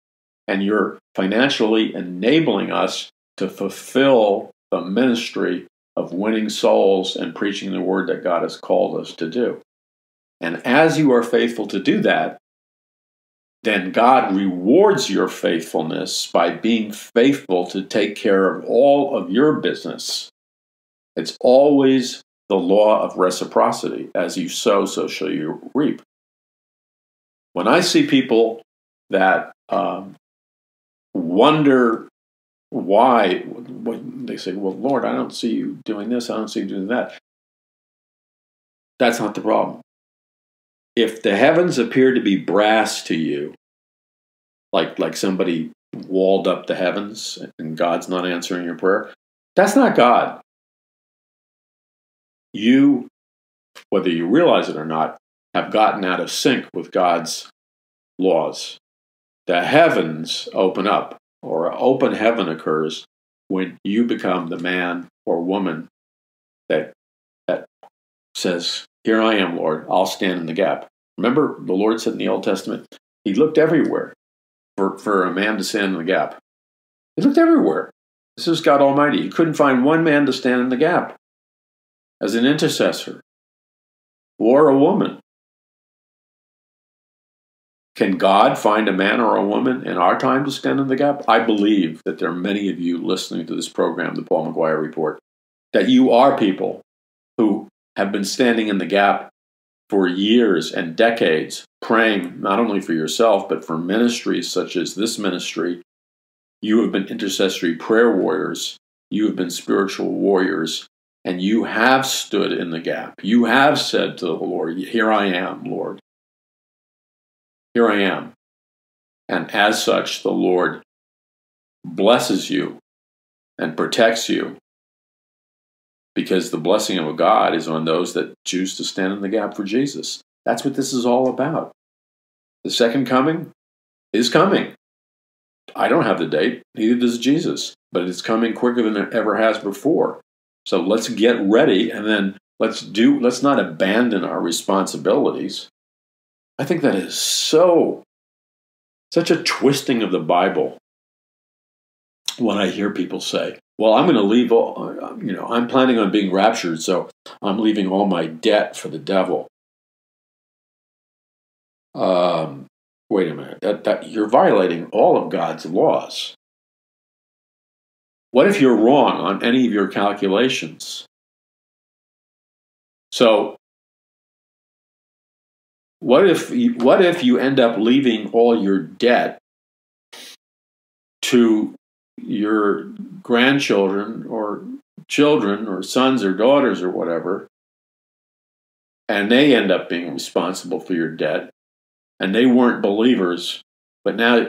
and you're financially enabling us to fulfill the ministry of winning souls and preaching the word that God has called us to do. And as you are faithful to do that, then God rewards your faithfulness by being faithful to take care of all of your business. It's always the law of reciprocity. As you sow, so shall you reap. When I see people that um, wonder why, they say, Well, Lord, I don't see you doing this, I don't see you doing that. That's not the problem if the heavens appear to be brass to you, like like somebody walled up the heavens and God's not answering your prayer, that's not God. You, whether you realize it or not, have gotten out of sync with God's laws. The heavens open up, or open heaven occurs when you become the man or woman that that says, here I am, Lord. I'll stand in the gap. Remember, the Lord said in the Old Testament, He looked everywhere for, for a man to stand in the gap. He looked everywhere. This is God Almighty. He couldn't find one man to stand in the gap as an intercessor or a woman. Can God find a man or a woman in our time to stand in the gap? I believe that there are many of you listening to this program, the Paul McGuire Report, that you are people who have been standing in the gap for years and decades, praying not only for yourself, but for ministries such as this ministry. You have been intercessory prayer warriors, you have been spiritual warriors, and you have stood in the gap. You have said to the Lord, Here I am, Lord. Here I am. And as such, the Lord blesses you and protects you because the blessing of a God is on those that choose to stand in the gap for Jesus. That's what this is all about. The second coming is coming. I don't have the date, neither does Jesus, but it's coming quicker than it ever has before. So let's get ready and then let's do let's not abandon our responsibilities. I think that is so such a twisting of the Bible when I hear people say, well, I'm going to leave all, you know, I'm planning on being raptured, so I'm leaving all my debt for the devil. Um, wait a minute, that, that you're violating all of God's laws. What if you're wrong on any of your calculations? So, what if you, what if you end up leaving all your debt to your grandchildren or children or sons or daughters or whatever, and they end up being responsible for your debt, and they weren't believers, but now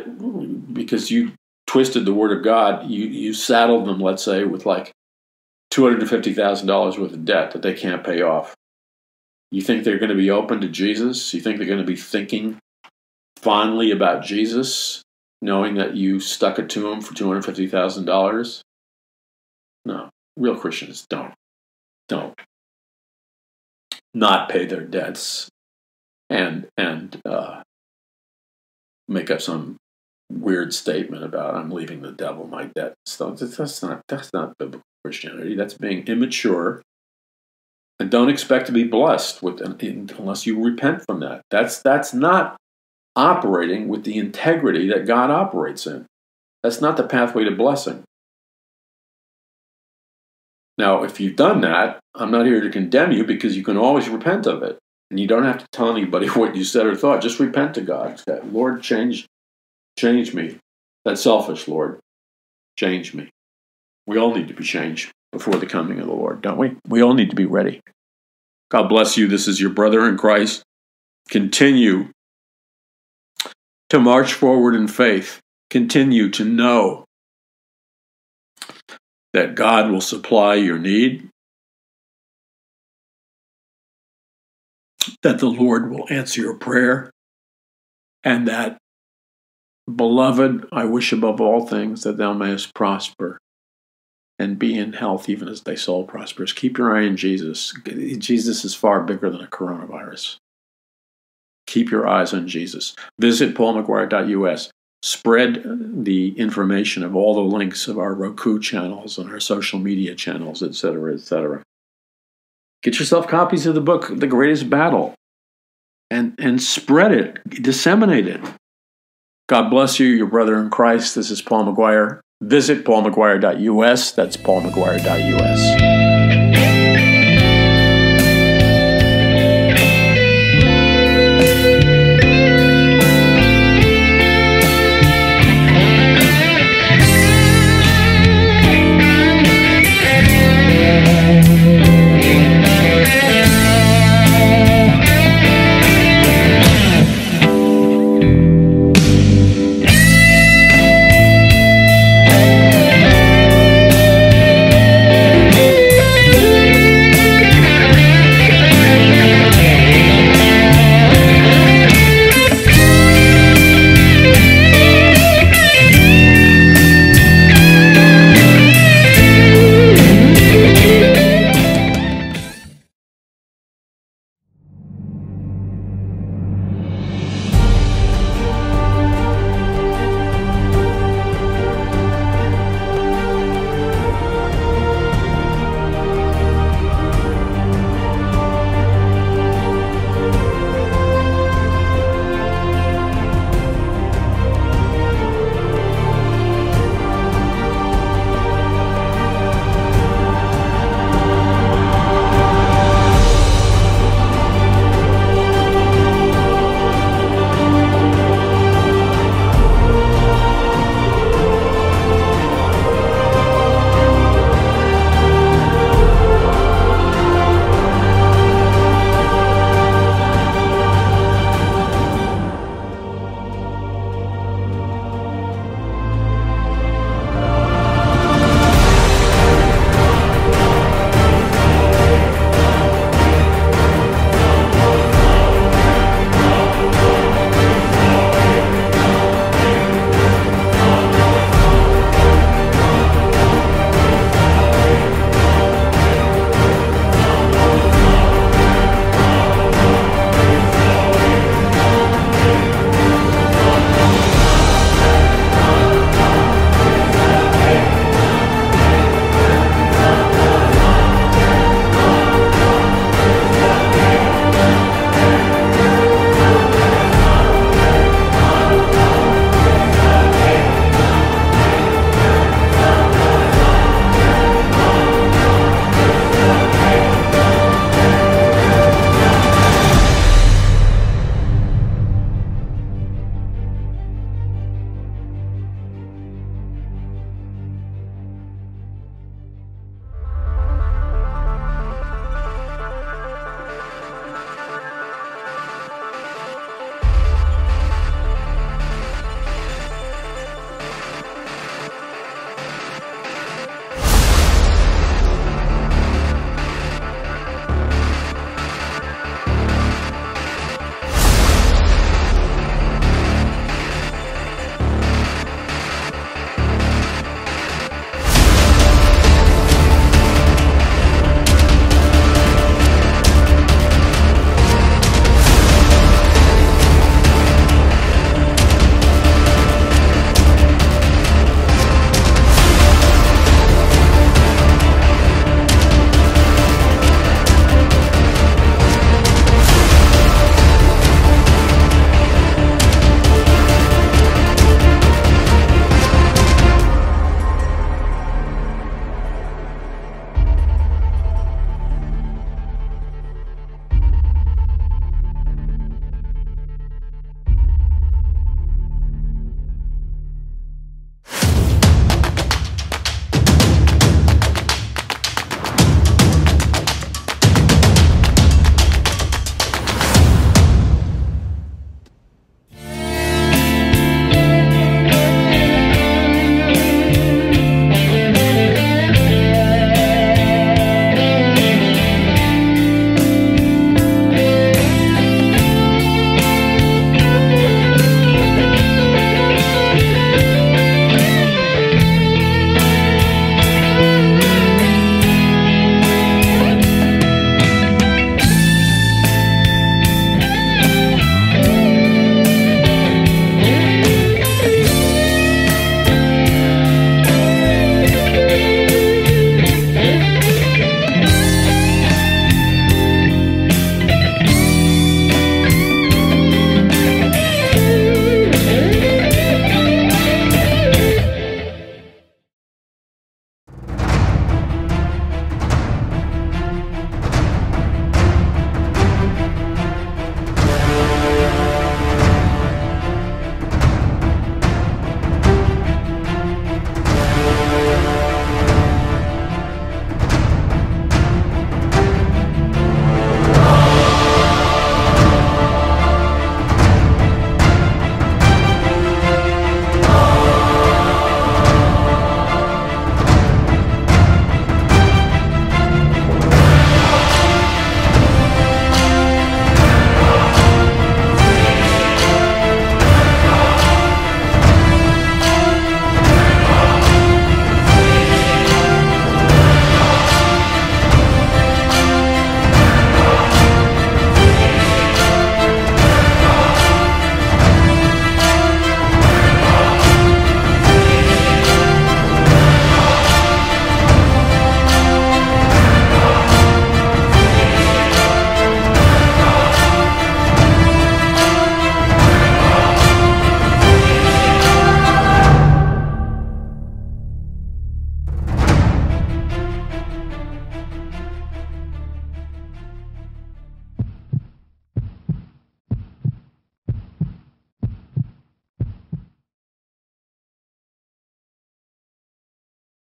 because you twisted the word of God, you, you saddled them, let's say, with like $250,000 worth of debt that they can't pay off. You think they're going to be open to Jesus? You think they're going to be thinking fondly about Jesus knowing that you stuck it to them for $250,000? No, real Christians don't. Don't. Not pay their debts and, and uh, make up some weird statement about I'm leaving the devil my debt. So that's not that's not biblical Christianity. That's being immature. And don't expect to be blessed with unless you repent from that. That's that's not operating with the integrity that God operates in. That's not the pathway to blessing. Now, if you've done that, I'm not here to condemn you because you can always repent of it. And you don't have to tell anybody what you said or thought. Just repent to God. Say, Lord, change, change me. That's selfish, Lord. Change me. We all need to be changed before the coming of the Lord, don't we? We all need to be ready. God bless you. This is your brother in Christ. Continue to march forward in faith. Continue to know that God will supply your need, that the Lord will answer your prayer, and that, beloved, I wish above all things that thou mayest prosper and be in health even as thy soul prospers. Keep your eye on Jesus. Jesus is far bigger than a coronavirus. Keep your eyes on Jesus. Visit paulmcguire.us. Spread the information of all the links of our Roku channels and our social media channels, etc., etc. Get yourself copies of the book, The Greatest Battle, and, and spread it, disseminate it. God bless you, your brother in Christ. This is Paul McGuire. Visit paulmcguire.us. That's paulmcguire.us.